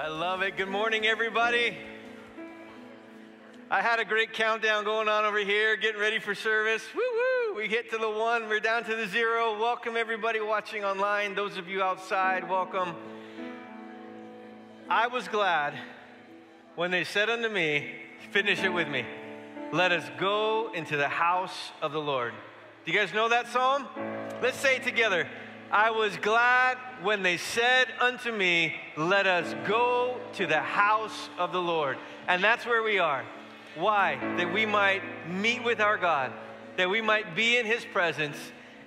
I love it. Good morning, everybody. I had a great countdown going on over here, getting ready for service. Woo woo! We hit to the one, we're down to the zero. Welcome, everybody watching online. Those of you outside, welcome. I was glad when they said unto me, Finish it with me. Let us go into the house of the Lord. Do you guys know that psalm? Let's say it together. I was glad when they said unto me, Let us go to the house of the Lord. And that's where we are. Why? That we might meet with our God, that we might be in His presence,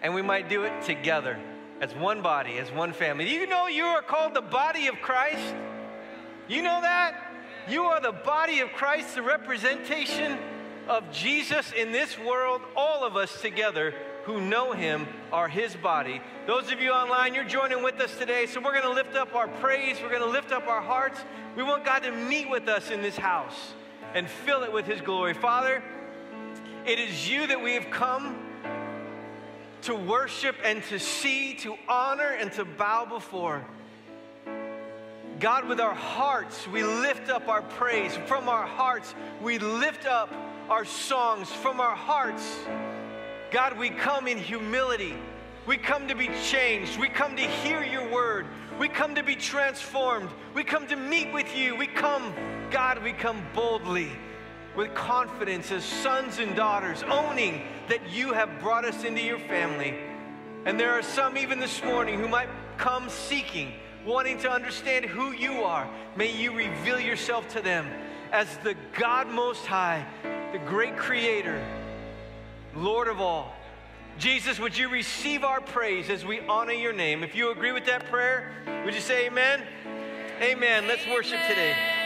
and we might do it together as one body, as one family. Do you know you are called the body of Christ? You know that? You are the body of Christ, the representation of Jesus in this world, all of us together who know him are his body. Those of you online, you're joining with us today. So we're going to lift up our praise. We're going to lift up our hearts. We want God to meet with us in this house and fill it with his glory. Father, it is you that we have come to worship and to see, to honor and to bow before. God, with our hearts, we lift up our praise. From our hearts, we lift up our songs. From our hearts, God, we come in humility. We come to be changed. We come to hear your word. We come to be transformed. We come to meet with you. We come, God, we come boldly with confidence as sons and daughters, owning that you have brought us into your family. And there are some even this morning who might come seeking wanting to understand who you are, may you reveal yourself to them as the God Most High, the great Creator, Lord of all. Jesus, would you receive our praise as we honor your name? If you agree with that prayer, would you say amen? Amen. Let's worship today.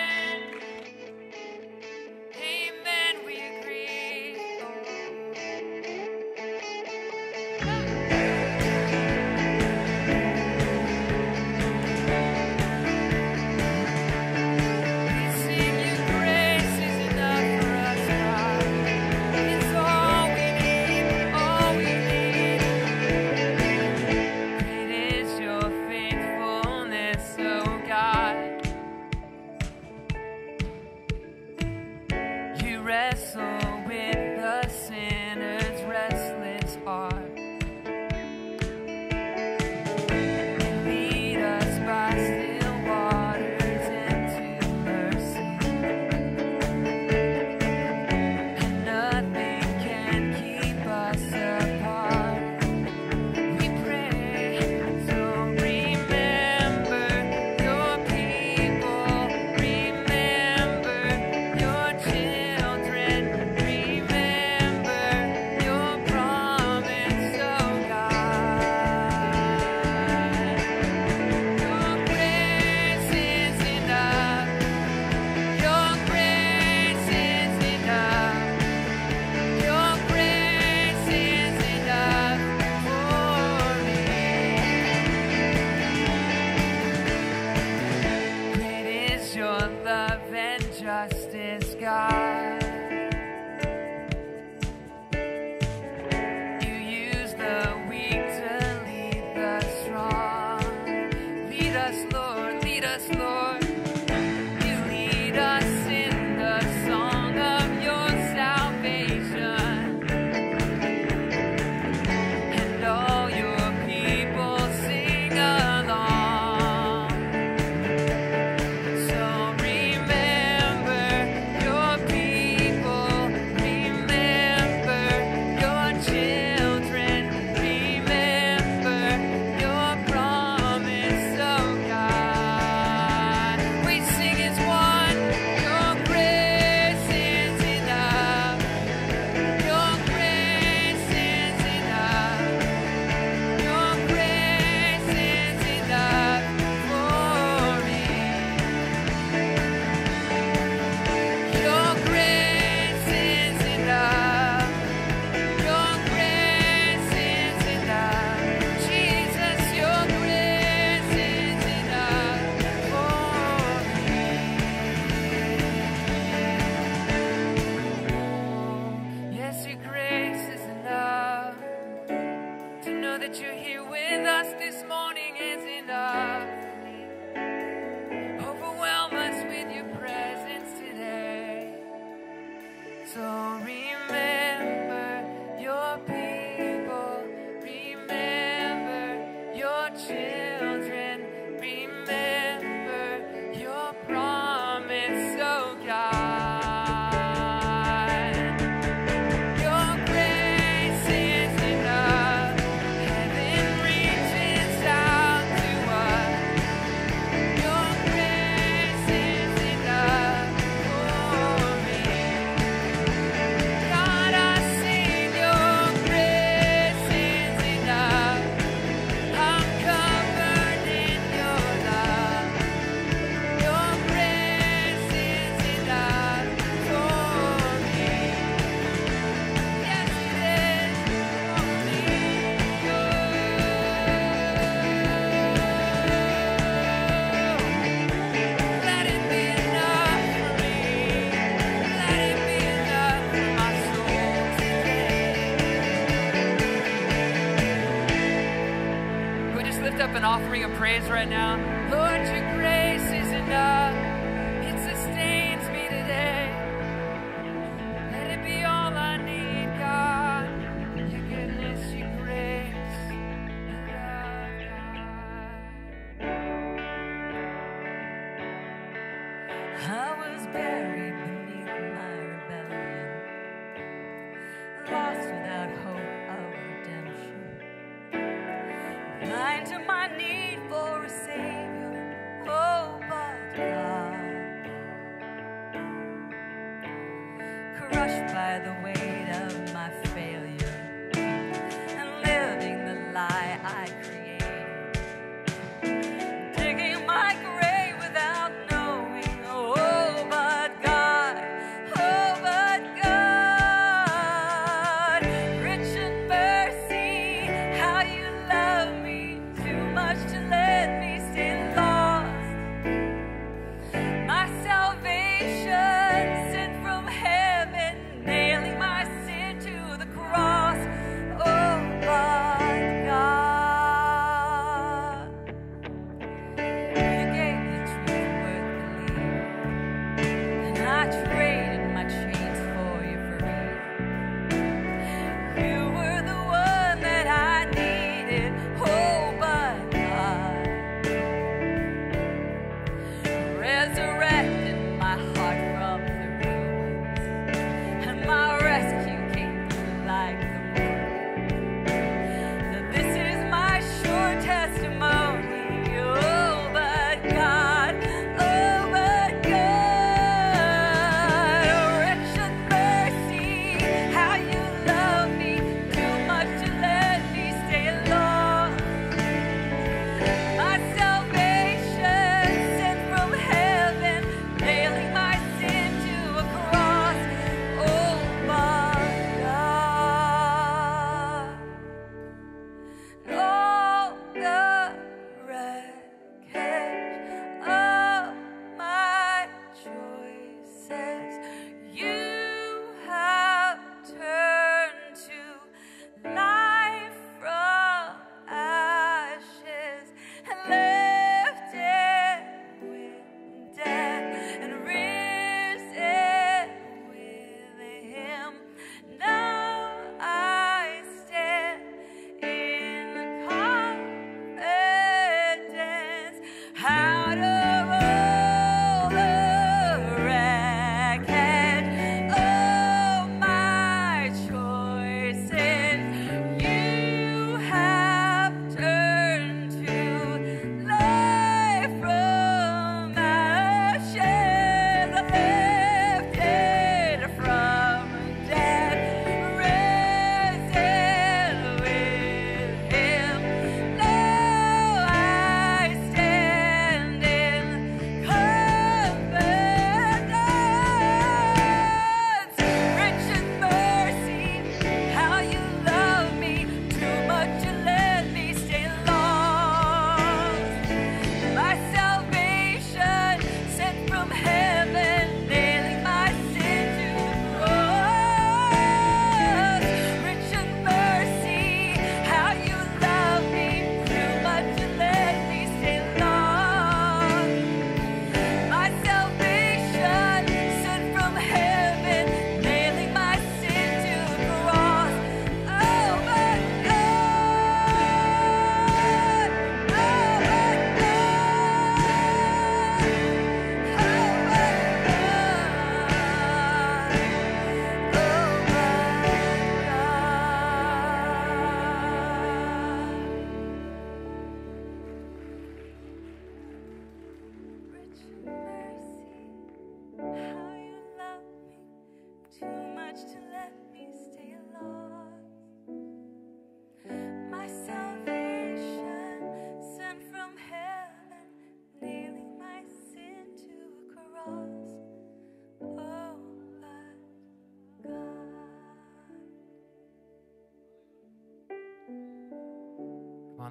right now.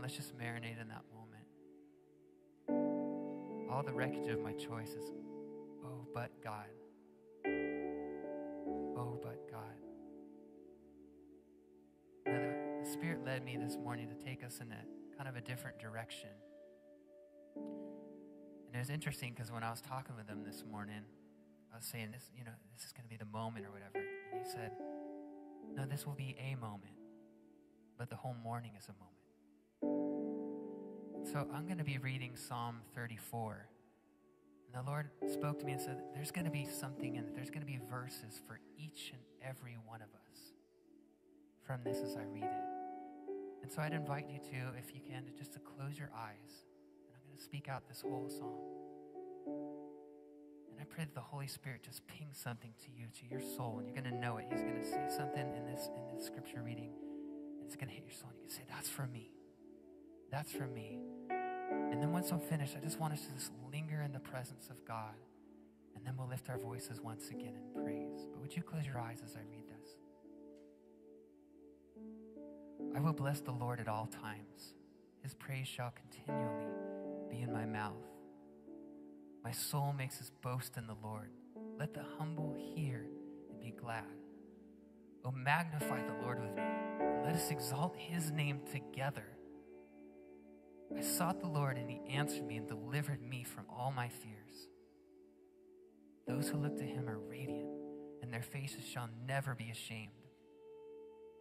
let's just marinate in that moment. All the wreckage of my choices. Oh, but God. Oh, but God. Now, the, the Spirit led me this morning to take us in a kind of a different direction. And it was interesting because when I was talking with him this morning, I was saying this, you know, this is going to be the moment or whatever. And he said, No, this will be a moment, but the whole morning is a moment. So I'm going to be reading Psalm 34. And the Lord spoke to me and said, There's going to be something in it. There's going to be verses for each and every one of us from this as I read it. And so I'd invite you to, if you can, to just to close your eyes. And I'm going to speak out this whole psalm. And I pray that the Holy Spirit just pings something to you, to your soul, and you're going to know it. He's going to say something in this in this scripture reading, and it's going to hit your soul. And you can say, "That's for me. That's for me." And then once I'm finished, I just want us to just linger in the presence of God, and then we'll lift our voices once again in praise. But would you close your eyes as I read this? I will bless the Lord at all times. His praise shall continually be in my mouth. My soul makes its boast in the Lord. Let the humble hear and be glad. Oh, magnify the Lord with me. Let us exalt his name together. I sought the Lord, and he answered me and delivered me from all my fears. Those who look to him are radiant, and their faces shall never be ashamed.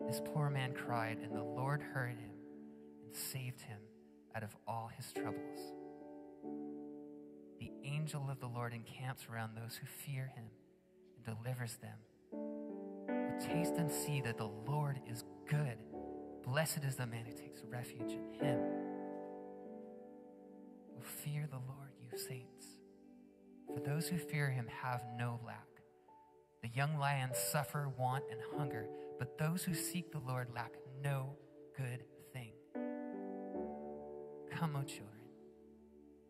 This poor man cried, and the Lord heard him and saved him out of all his troubles. The angel of the Lord encamps around those who fear him and delivers them. Oh, taste and see that the Lord is good. Blessed is the man who takes refuge in him. Fear the Lord, you saints. For those who fear him have no lack. The young lions suffer want and hunger, but those who seek the Lord lack no good thing. Come, O children,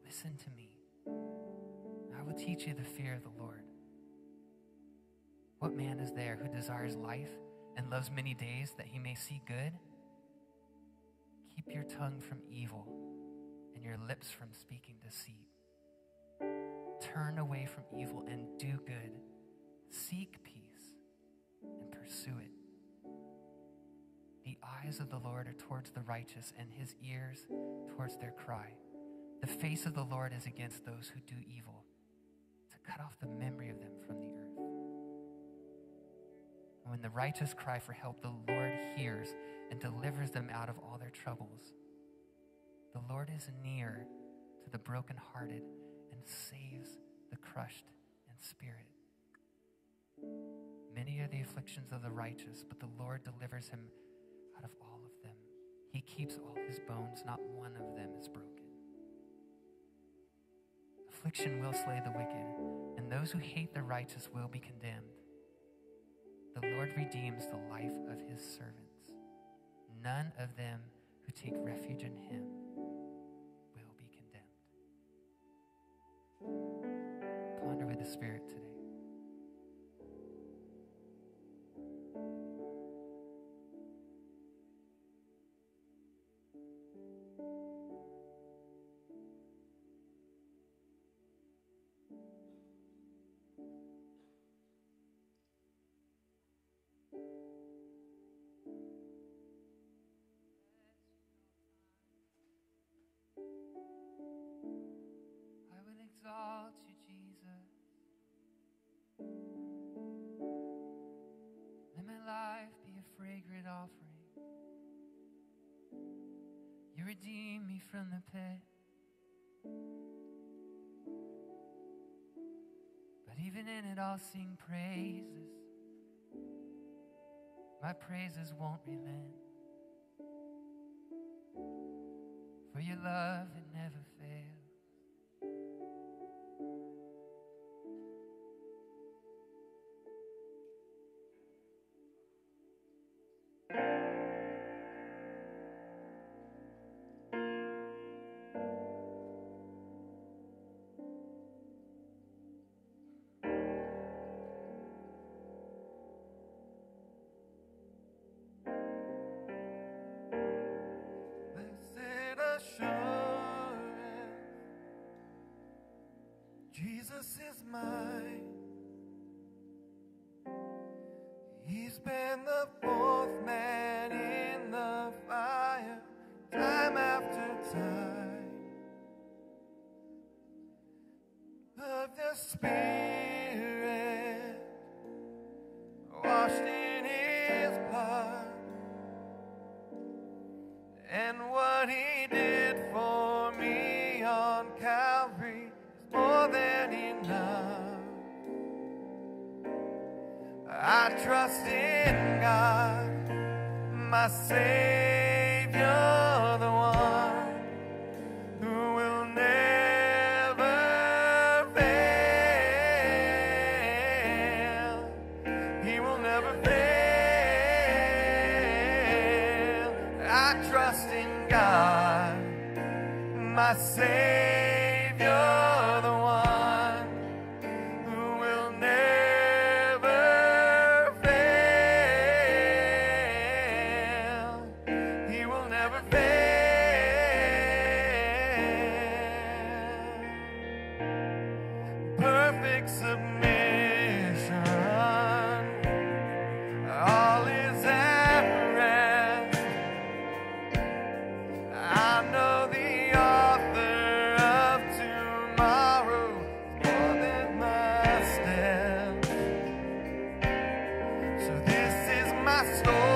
listen to me. I will teach you the fear of the Lord. What man is there who desires life and loves many days that he may see good? Keep your tongue from evil and your lips from speaking deceit. Turn away from evil and do good. Seek peace and pursue it. The eyes of the Lord are towards the righteous, and his ears towards their cry. The face of the Lord is against those who do evil, to cut off the memory of them from the earth. And when the righteous cry for help, the Lord hears and delivers them out of all their troubles. The Lord is near to the brokenhearted and saves the crushed in spirit. Many are the afflictions of the righteous, but the Lord delivers him out of all of them. He keeps all his bones, not one of them is broken. Affliction will slay the wicked, and those who hate the righteous will be condemned. The Lord redeems the life of his servants. None of them who take refuge in him the Spirit today. Redeem me from the pit. But even in it, I'll sing praises. My praises won't relent. For your love, it never Jesus is mine. Trust in God, my Savior, my story,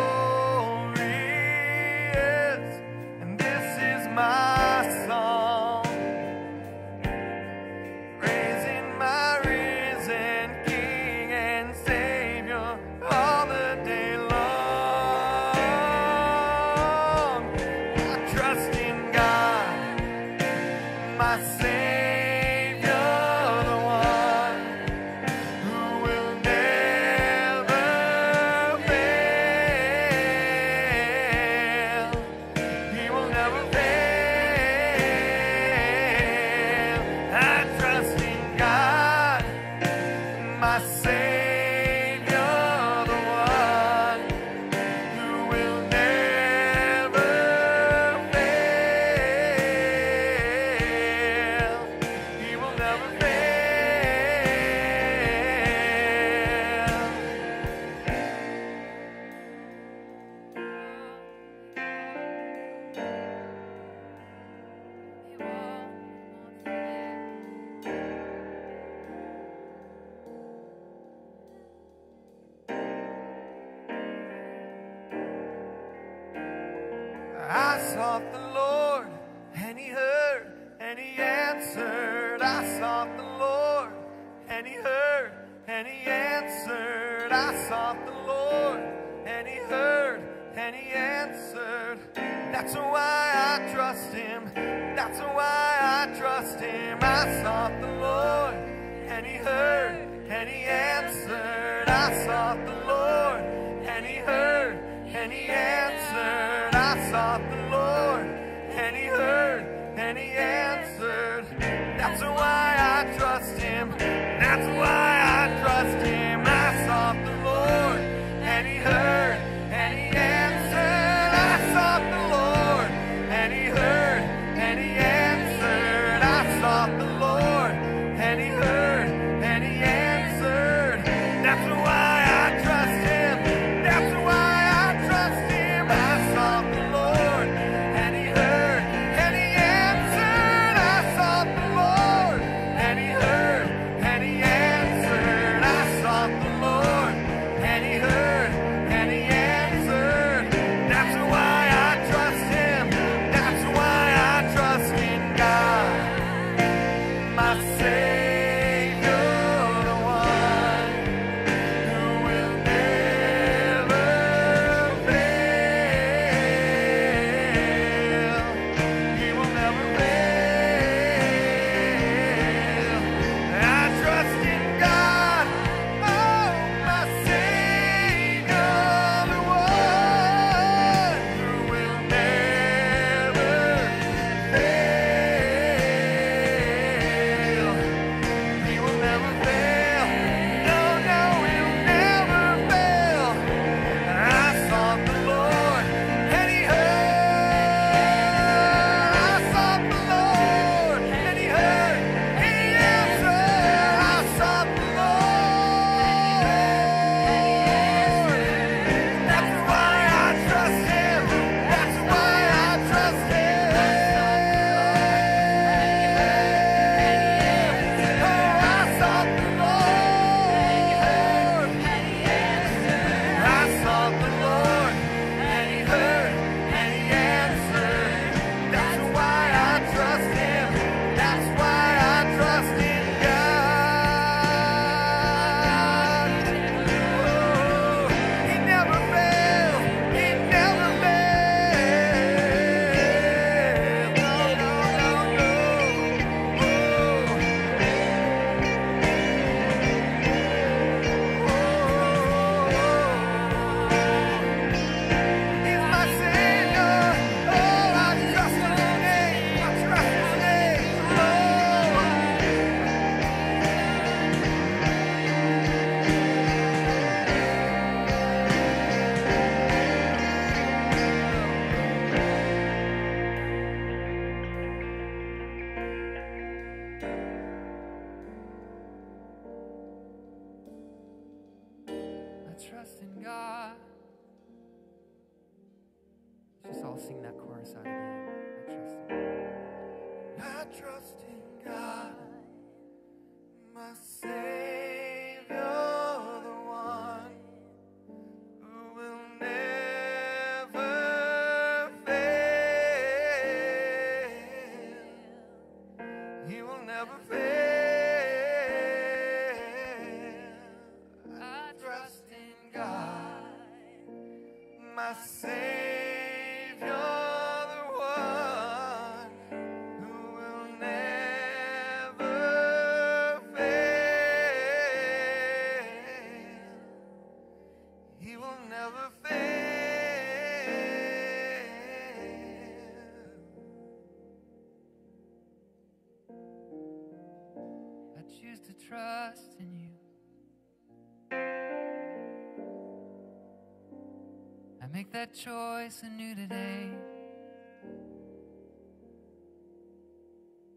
that choice anew today.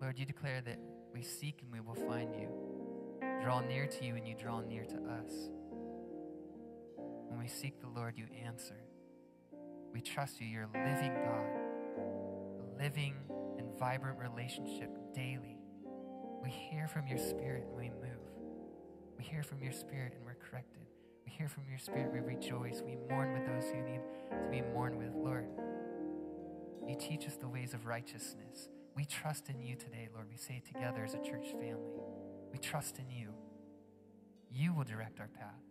Lord, you declare that we seek and we will find you. Draw near to you and you draw near to us. When we seek the Lord, you answer. We trust you. You're a living God, a living and vibrant relationship daily. We hear from your spirit and we move. We hear from your spirit and we're corrected. Hear from your spirit, we rejoice. We mourn with those who need to be mourned with. Lord, you teach us the ways of righteousness. We trust in you today, Lord. We say together as a church family. We trust in you. You will direct our path.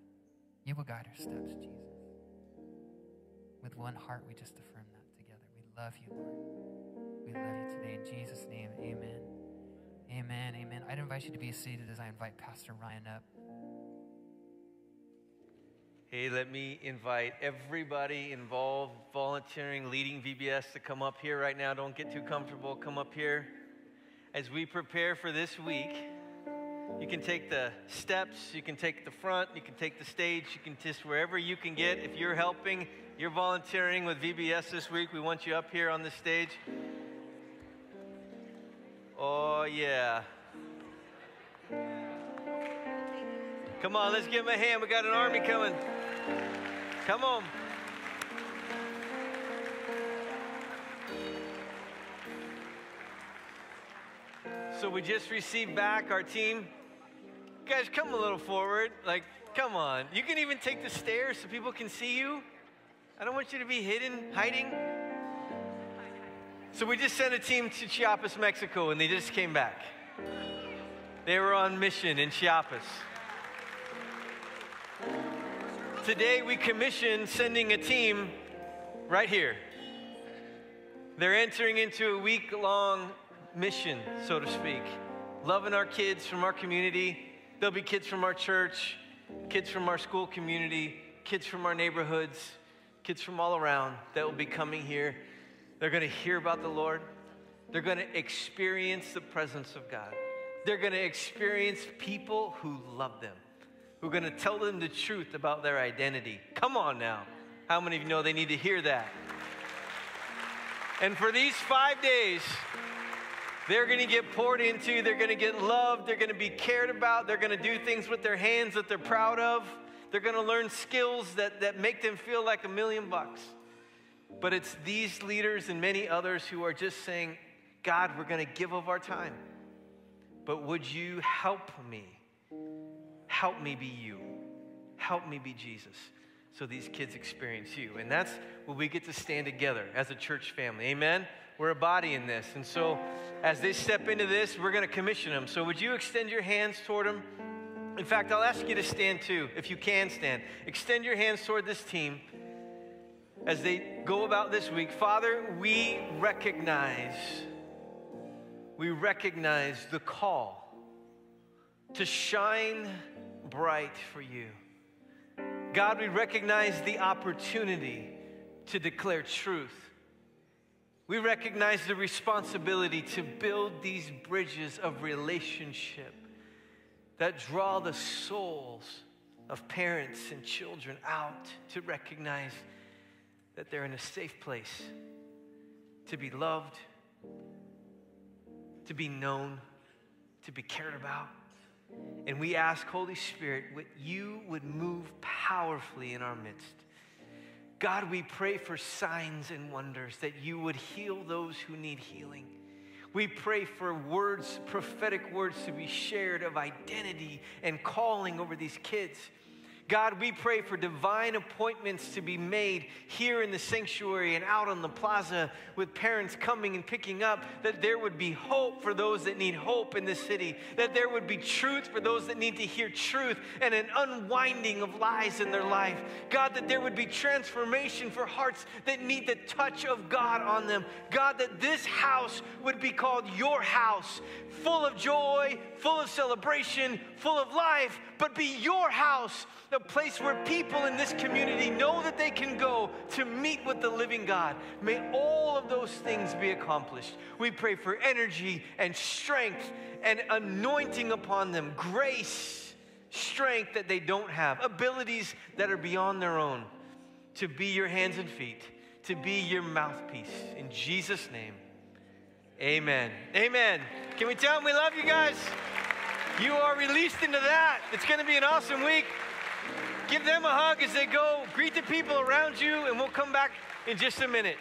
You will guide our steps, Jesus. With one heart, we just affirm that together. We love you, Lord. We love you today. In Jesus' name, amen. Amen. Amen. I'd invite you to be seated as I invite Pastor Ryan up. Hey, let me invite everybody involved, volunteering, leading VBS to come up here right now. Don't get too comfortable. Come up here. As we prepare for this week, you can take the steps, you can take the front, you can take the stage, you can just wherever you can get. If you're helping, you're volunteering with VBS this week, we want you up here on the stage. Oh, yeah. Come on, let's give him a hand. We got an army coming. Come on. So we just received back our team. Guys, come a little forward. Like, come on. You can even take the stairs so people can see you. I don't want you to be hidden, hiding. So we just sent a team to Chiapas, Mexico, and they just came back. They were on mission in Chiapas. Today we commissioned sending a team right here. They're entering into a week long mission, so to speak, loving our kids from our community. There'll be kids from our church, kids from our school community, kids from our neighborhoods, kids from all around that will be coming here. They're going to hear about the Lord. They're going to experience the presence of God. They're going to experience people who love them, who are going to tell them the truth about their identity. Come on now. How many of you know they need to hear that? And for these five days, they're going to get poured into, they're going to get loved, they're going to be cared about, they're going to do things with their hands that they're proud of. They're going to learn skills that, that make them feel like a million bucks. But it's these leaders and many others who are just saying, God, we're going to give of our time. But would you help me? Help me be you. Help me be Jesus. So these kids experience you. And that's where we get to stand together as a church family. Amen? We're a body in this. And so as they step into this, we're going to commission them. So would you extend your hands toward them? In fact, I'll ask you to stand too, if you can stand. Extend your hands toward this team as they go about this week. Father, we recognize, we recognize the call to shine bright for you. God, we recognize the opportunity to declare truth. We recognize the responsibility to build these bridges of relationship that draw the souls of parents and children out to recognize that they're in a safe place to be loved, to be known, to be cared about. And we ask, Holy Spirit, what you would move powerfully in our midst. God, we pray for signs and wonders that you would heal those who need healing. We pray for words, prophetic words to be shared of identity and calling over these kids. God, we pray for divine appointments to be made here in the sanctuary and out on the plaza with parents coming and picking up, that there would be hope for those that need hope in the city, that there would be truth for those that need to hear truth and an unwinding of lies in their life. God, that there would be transformation for hearts that need the touch of God on them. God, that this house would be called your house, full of joy, full of celebration, full of life, but be your house, place where people in this community know that they can go to meet with the living God. May all of those things be accomplished. We pray for energy and strength and anointing upon them, grace, strength that they don't have, abilities that are beyond their own, to be your hands and feet, to be your mouthpiece. In Jesus' name. Amen. Amen. Can we tell them we love you guys? You are released into that. It's going to be an awesome week. Give them a hug as they go. Greet the people around you, and we'll come back in just a minute.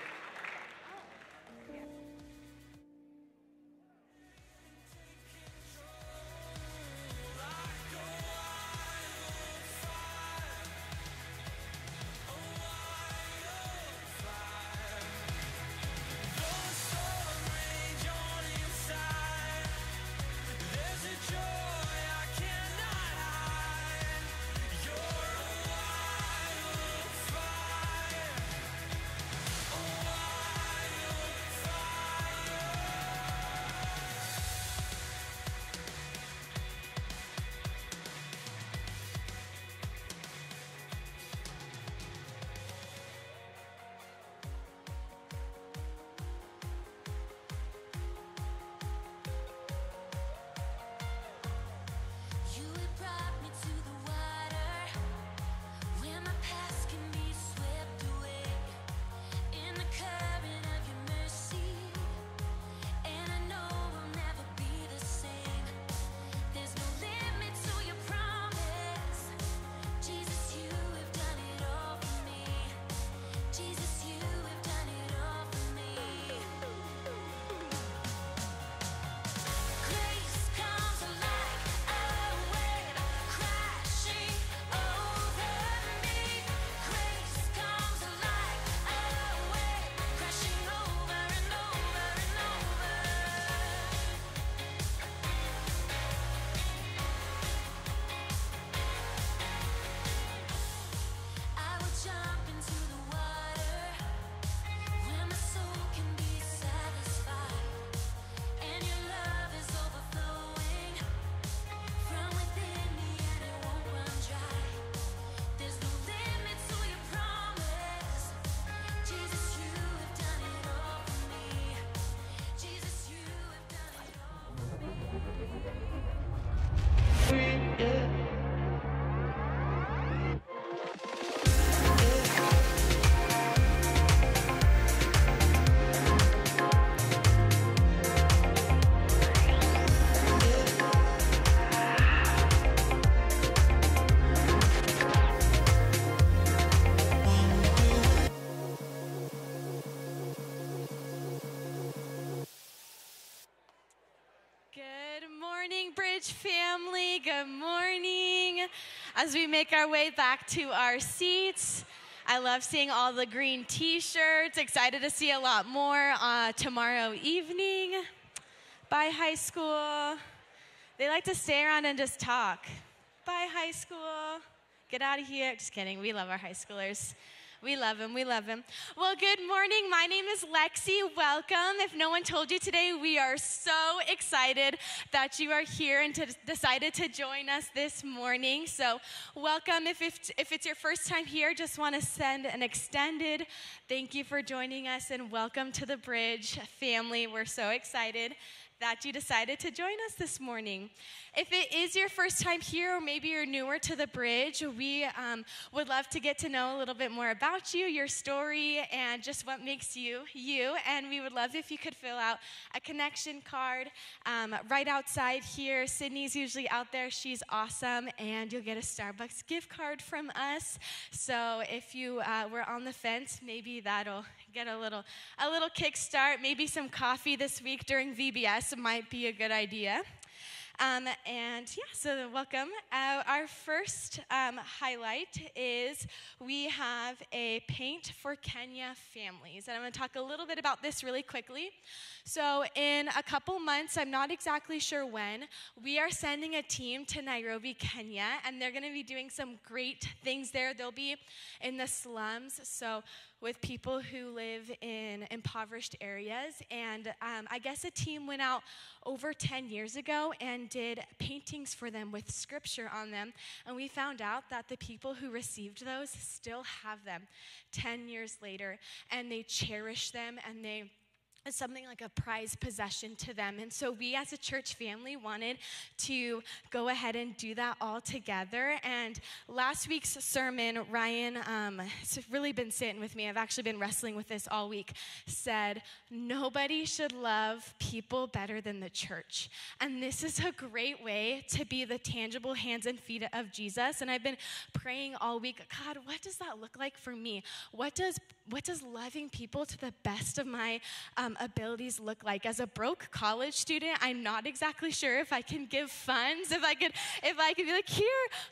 As we make our way back to our seats, I love seeing all the green t shirts. Excited to see a lot more uh, tomorrow evening. Bye, high school. They like to stay around and just talk. Bye, high school. Get out of here. Just kidding. We love our high schoolers. We love him. We love him. Well, good morning. My name is Lexi. Welcome. If no one told you today, we are so excited that you are here and to, decided to join us this morning. So, welcome. If, if, if it's your first time here, just want to send an extended thank you for joining us and welcome to the Bridge family. We're so excited that you decided to join us this morning. If it is your first time here, or maybe you're newer to the bridge, we um, would love to get to know a little bit more about you, your story, and just what makes you you. And we would love if you could fill out a connection card um, right outside here. Sydney's usually out there. She's awesome, and you'll get a Starbucks gift card from us. So if you uh, were on the fence, maybe that'll get a little a little kickstart. Maybe some coffee this week during VBS might be a good idea. Um, and yeah, so welcome. Uh, our first um, highlight is we have a Paint for Kenya families. And I'm going to talk a little bit about this really quickly. So, in a couple months, I'm not exactly sure when, we are sending a team to Nairobi, Kenya, and they're going to be doing some great things there. They'll be in the slums. So, with people who live in impoverished areas. And um, I guess a team went out over 10 years ago and did paintings for them with scripture on them. And we found out that the people who received those still have them 10 years later, and they cherish them and they as something like a prized possession to them. And so we as a church family wanted to go ahead and do that all together. And last week's sermon, Ryan, um, it's really been sitting with me. I've actually been wrestling with this all week, said, Nobody should love people better than the church. And this is a great way to be the tangible hands and feet of Jesus. And I've been praying all week, God, what does that look like for me? What does what does loving people to the best of my um, abilities look like? As a broke college student, I'm not exactly sure if I can give funds, if I could, if I could be like here.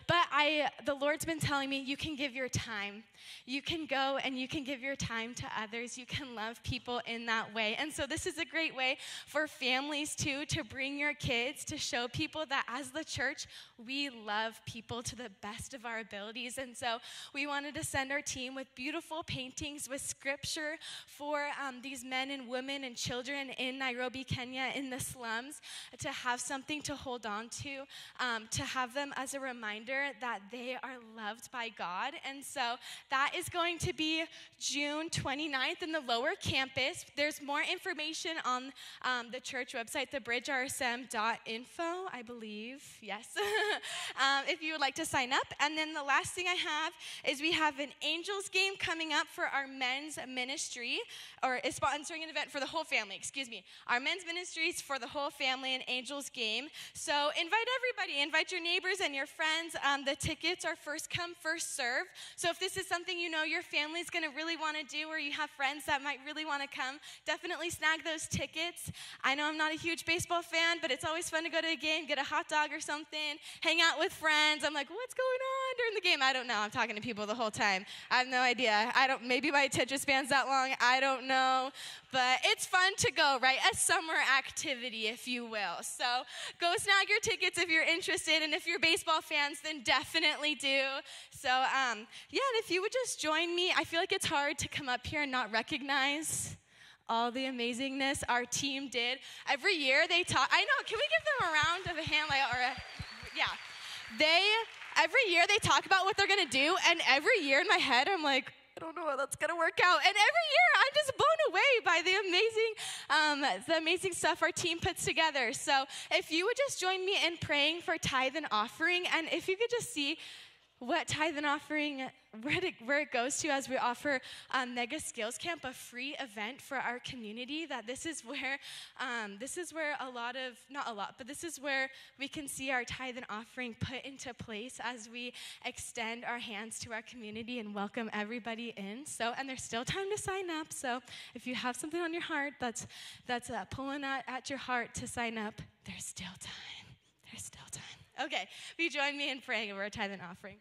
But I, the Lord's been telling me, you can give your time. You can go and you can give your time to others. You can love people in that way. And so this is a great way for families too to bring your kids to show people that as the church, we love people to the best of our abilities. And so we wanted to send our team with beautiful paintings with scripture for um, these men and women and children in Nairobi, Kenya, in the slums, to have something to hold on to, um, to have them as a reminder that they are loved by God. And so that is going to be June 29th in the lower campus. There's more information on um, the church website, thebridgersm.info, I believe. Yes. um, if you would like to sign up. And then the last thing I have is we have an Angels game coming up for our men's ministry, or is sponsoring an event for the whole family, excuse me. Our men's ministry is for the whole family, and Angels game. So invite everybody, invite your neighbors and your friends. Um, the tickets are first come, first serve. So if this is something you know your family's going to really want to do, or you have friends that might really want to come, definitely snag those tickets. I know I'm not a huge baseball fan, but it's always fun to go to a game, get a hot dog or something, hang out with friends. I'm like, what's going on during the game? I don't know. I'm talking to people the whole time. I have no idea. I don't. Maybe my attention span's that long. I don't know, but it's fun to go, right? A summer activity, if you will. So go snag your tickets if you're interested, and if you're baseball fans, then definitely do. So um, yeah, and if you would just join me, I feel like it's hard to come up here and not recognize all the amazingness our team did. Every year they talk. I know. Can we give them a round of a hand, like or a, yeah? They every year they talk about what they're gonna do, and every year in my head I'm like. I don't know how that's gonna work out. And every year, I'm just blown away by the amazing, um, the amazing stuff our team puts together. So, if you would just join me in praying for tithe and offering, and if you could just see what tithe and offering where it, where it goes to as we offer um, mega skills camp a free event for our community that this is where um, this is where a lot of not a lot but this is where we can see our tithe and offering put into place as we extend our hands to our community and welcome everybody in. So and there's still time to sign up. So if you have something on your heart that's that's uh, pulling at, at your heart to sign up there's still time. There's still time okay will you join me in praying over our tithe and offering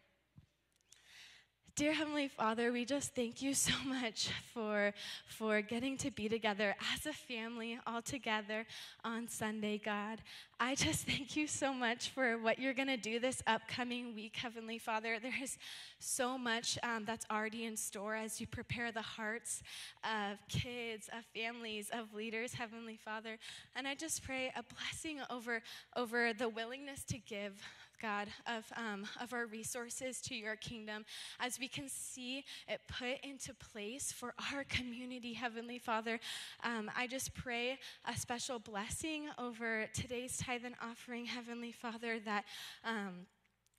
Dear Heavenly Father, we just thank you so much for, for getting to be together as a family all together on Sunday, God. I just thank you so much for what you're going to do this upcoming week, Heavenly Father. There is so much um, that's already in store as you prepare the hearts of kids, of families, of leaders, Heavenly Father. And I just pray a blessing over, over the willingness to give. God, of, um, of our resources to your kingdom as we can see it put into place for our community, Heavenly Father. Um, I just pray a special blessing over today's tithe and offering, Heavenly Father, that. Um,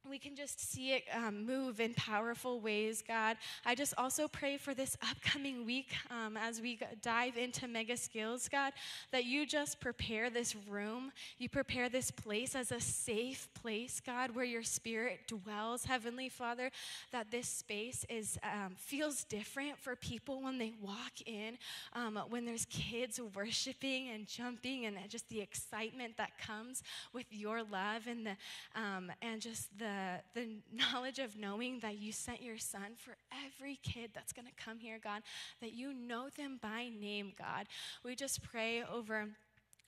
we can just see it um, move in powerful ways, God. I just also pray for this upcoming week um, as we dive into mega skills, God, that you just prepare this room, you prepare this place as a safe place, God, where your spirit dwells, Heavenly Father, that this space is um, feels different for people when they walk in, um, when there's kids worshiping and jumping, and just the excitement that comes with your love and the um, and just the the knowledge of knowing that you sent your son for every kid that's going to come here, God, that you know them by name, God. We just pray over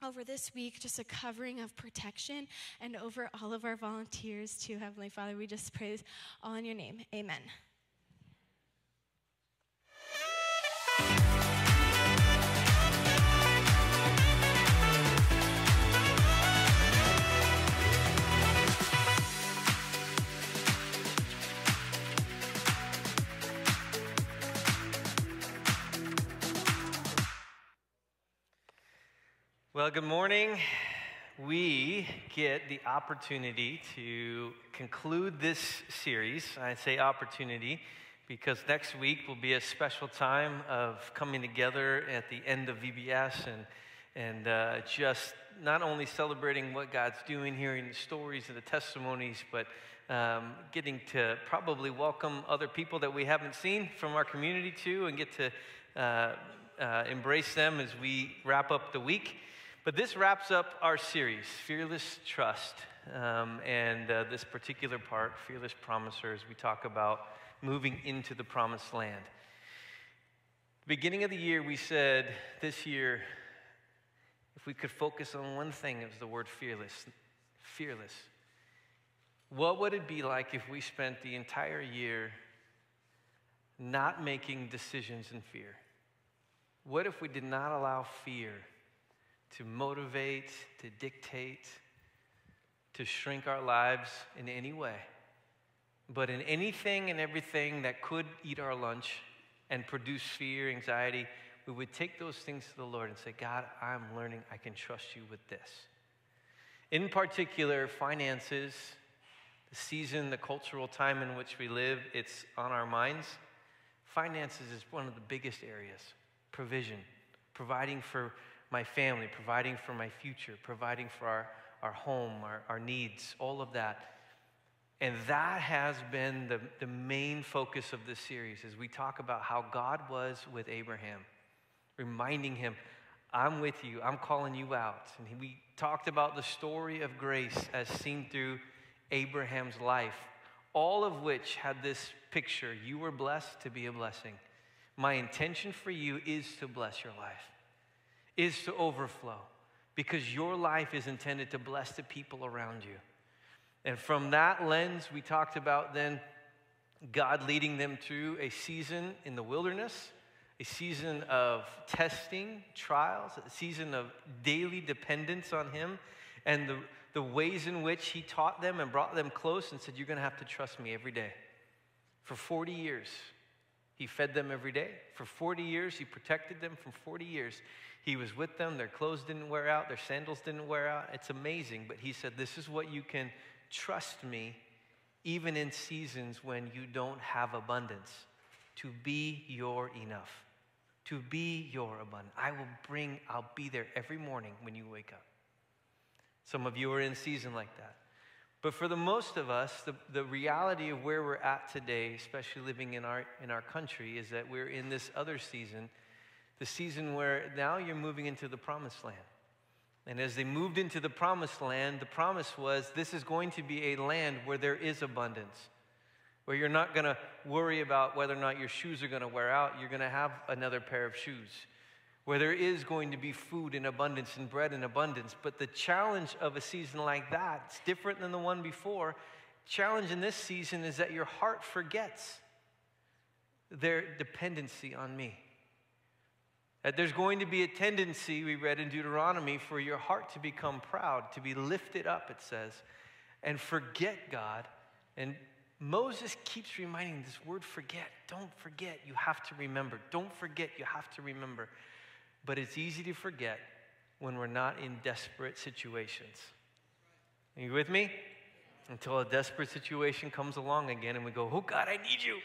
over this week, just a covering of protection and over all of our volunteers too, Heavenly Father. We just pray this all in your name. Amen. Well, good morning. We get the opportunity to conclude this series. I say opportunity because next week will be a special time of coming together at the end of VBS and, and uh, just not only celebrating what God's doing, hearing the stories and the testimonies, but um, getting to probably welcome other people that we haven't seen from our community too and get to uh, uh, embrace them as we wrap up the week. But this wraps up our series, Fearless Trust, um, and uh, this particular part, Fearless Promisers, we talk about moving into the promised land. Beginning of the year, we said this year, if we could focus on one thing, it was the word fearless. Fearless. What would it be like if we spent the entire year not making decisions in fear? What if we did not allow fear to motivate, to dictate, to shrink our lives in any way? But in anything and everything that could eat our lunch and produce fear, anxiety, we would take those things to the Lord and say, God, I'm learning I can trust you with this. In particular, finances, the season, the cultural time in which we live, it's on our minds. Finances is one of the biggest areas. Provision, providing for my family, providing for my future, providing for our, our home, our, our needs, all of that. And that has been the, the main focus of this series as we talk about how God was with Abraham, reminding him, I'm with you, I'm calling you out. And we talked about the story of grace as seen through Abraham's life, all of which had this picture you were blessed to be a blessing. My intention for you is to bless your life, is to overflow, because your life is intended to bless the people around you. And from that lens, we talked about then God leading them through a season in the wilderness, a season of testing, trials, a season of daily dependence on Him, and the, the ways in which He taught them and brought them close and said, You're going to have to trust me every day. For 40 years, He fed them every day. For 40 years, He protected them. For 40 years, He was with them. Their clothes didn't wear out, their sandals didn't wear out. It's amazing. But He said, This is what you can trust me even in seasons when you don't have abundance, to be your enough, to be your abundant. I will bring, I'll be there every morning when you wake up. Some of you are in season like that. But for the most of us, the, the reality of where we're at today, especially living in our, in our country, is that we're in this other season, the season where now you're moving into the promised land. And as they moved into the promised land, the promise was this is going to be a land where there is abundance, where you're not going to worry about whether or not your shoes are going to wear out. You're going to have another pair of shoes, where there is going to be food in abundance and bread in abundance. But the challenge of a season like that, it's different than the one before. Challenge in this season is that your heart forgets their dependency on me. That there's going to be a tendency, we read in Deuteronomy, for your heart to become proud, to be lifted up, it says, and forget God. And Moses keeps reminding this word forget. Don't forget, you have to remember. Don't forget, you have to remember. But it's easy to forget when we're not in desperate situations. Are you with me? Until a desperate situation comes along again and we go, Oh God, I need you.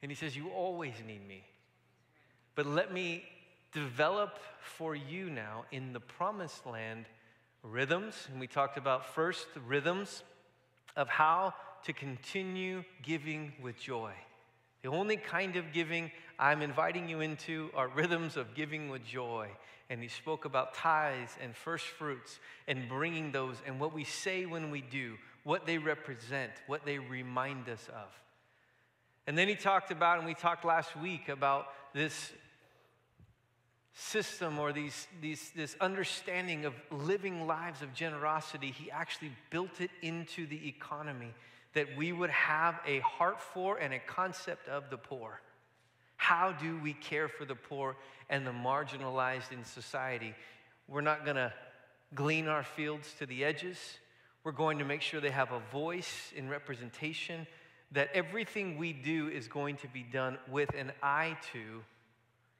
And he says, You always need me. But let me develop for you now in the promised land rhythms. And we talked about first rhythms of how to continue giving with joy. The only kind of giving I'm inviting you into are rhythms of giving with joy. And he spoke about tithes and first fruits and bringing those and what we say when we do, what they represent, what they remind us of. And then he talked about, and we talked last week about this system or these, these, this understanding of living lives of generosity. He actually built it into the economy that we would have a heart for and a concept of the poor. How do we care for the poor and the marginalized in society? We're not going to glean our fields to the edges. We're going to make sure they have a voice in representation, that everything we do is going to be done with an eye to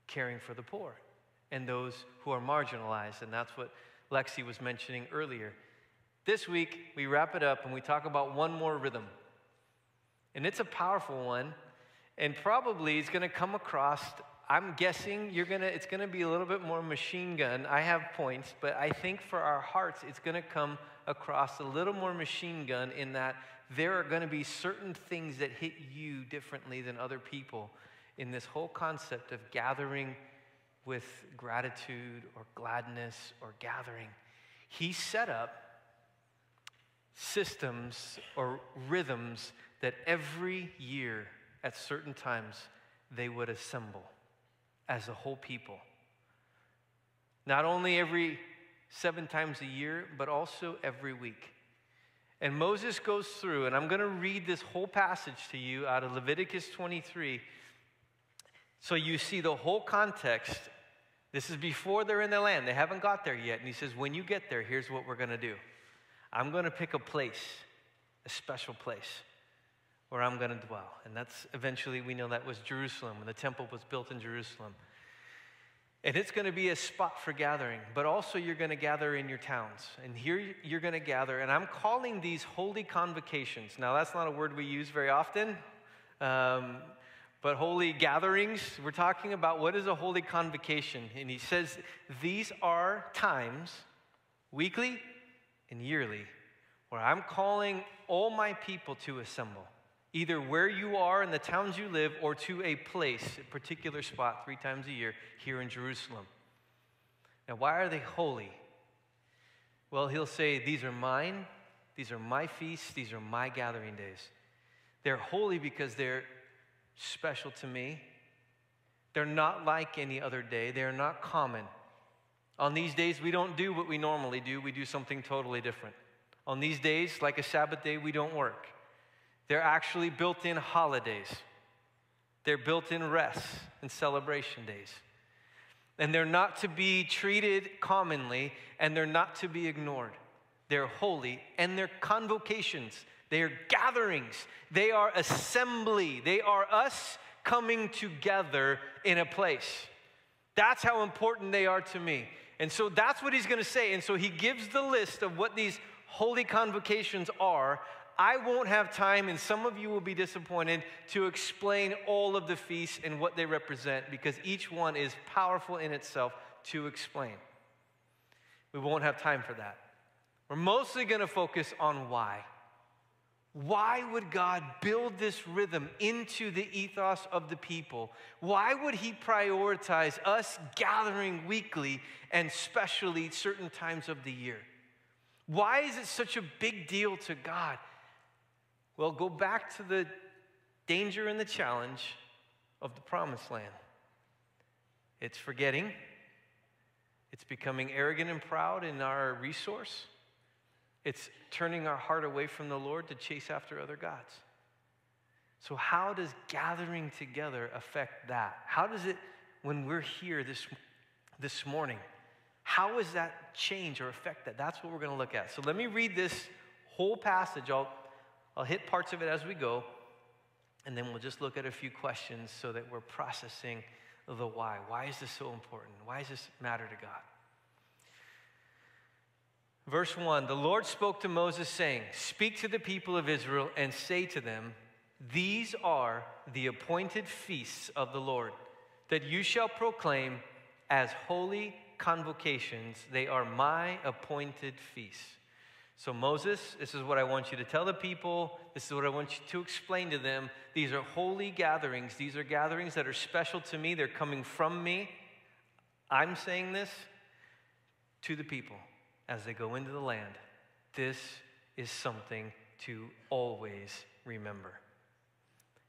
caring for the poor and those who are marginalized. And that's what Lexi was mentioning earlier. This week, we wrap it up and we talk about one more rhythm. And it's a powerful one. And probably it's going to come across, I'm guessing you're going to, it's going to be a little bit more machine gun. I have points, but I think for our hearts, it's going to come across a little more machine gun in that there are going to be certain things that hit you differently than other people in this whole concept of gathering with gratitude or gladness or gathering. He set up systems or rhythms that every year at certain times they would assemble as a whole people. Not only every seven times a year, but also every week. And Moses goes through, and I'm going to read this whole passage to you out of Leviticus 23. So you see the whole context. This is before they're in the land. They haven't got there yet. And he says, When you get there, here's what we're going to do I'm going to pick a place, a special place where I'm going to dwell. And that's eventually, we know that was Jerusalem, when the temple was built in Jerusalem. And it's going to be a spot for gathering, but also you're going to gather in your towns. And here you're going to gather, and I'm calling these holy convocations. Now, that's not a word we use very often, um, but holy gatherings, we're talking about what is a holy convocation. And he says these are times, weekly and yearly, where I'm calling all my people to assemble either where you are in the towns you live or to a place, a particular spot, three times a year here in Jerusalem. Now, why are they holy? Well, he'll say, These are mine, these are my feasts, these are my gathering days. They're holy because they're special to me. They're not like any other day, they're not common. On these days, we don't do what we normally do, we do something totally different. On these days, like a Sabbath day, we don't work. They're actually built in holidays, they're built in rest and celebration days. And they're not to be treated commonly, and they're not to be ignored. They're holy, and they're convocations, they are gatherings, they are assembly, they are us coming together in a place. That's how important they are to me. And so that's what he's going to say. And so he gives the list of what these holy convocations are. I won't have time, and some of you will be disappointed, to explain all of the feasts and what they represent because each one is powerful in itself to explain. We won't have time for that. We're mostly going to focus on why. Why would God build this rhythm into the ethos of the people? Why would He prioritize us gathering weekly and especially certain times of the year? Why is it such a big deal to God? Well, go back to the danger and the challenge of the promised land. It's forgetting. It's becoming arrogant and proud in our resource. It's turning our heart away from the Lord to chase after other gods. So, how does gathering together affect that? How does it, when we're here this, this morning, how does that change or affect that? That's what we're going to look at. So, let me read this whole passage. I'll, I'll hit parts of it as we go, and then we'll just look at a few questions so that we're processing the why. Why is this so important? Why does this matter to God? Verse 1 The Lord spoke to Moses, saying, Speak to the people of Israel and say to them, These are the appointed feasts of the Lord, that you shall proclaim as holy convocations. They are my appointed feasts. So, Moses, this is what I want you to tell the people. This is what I want you to explain to them. These are holy gatherings. These are gatherings that are special to me. They're coming from me. I'm saying this to the people as they go into the land. This is something to always remember.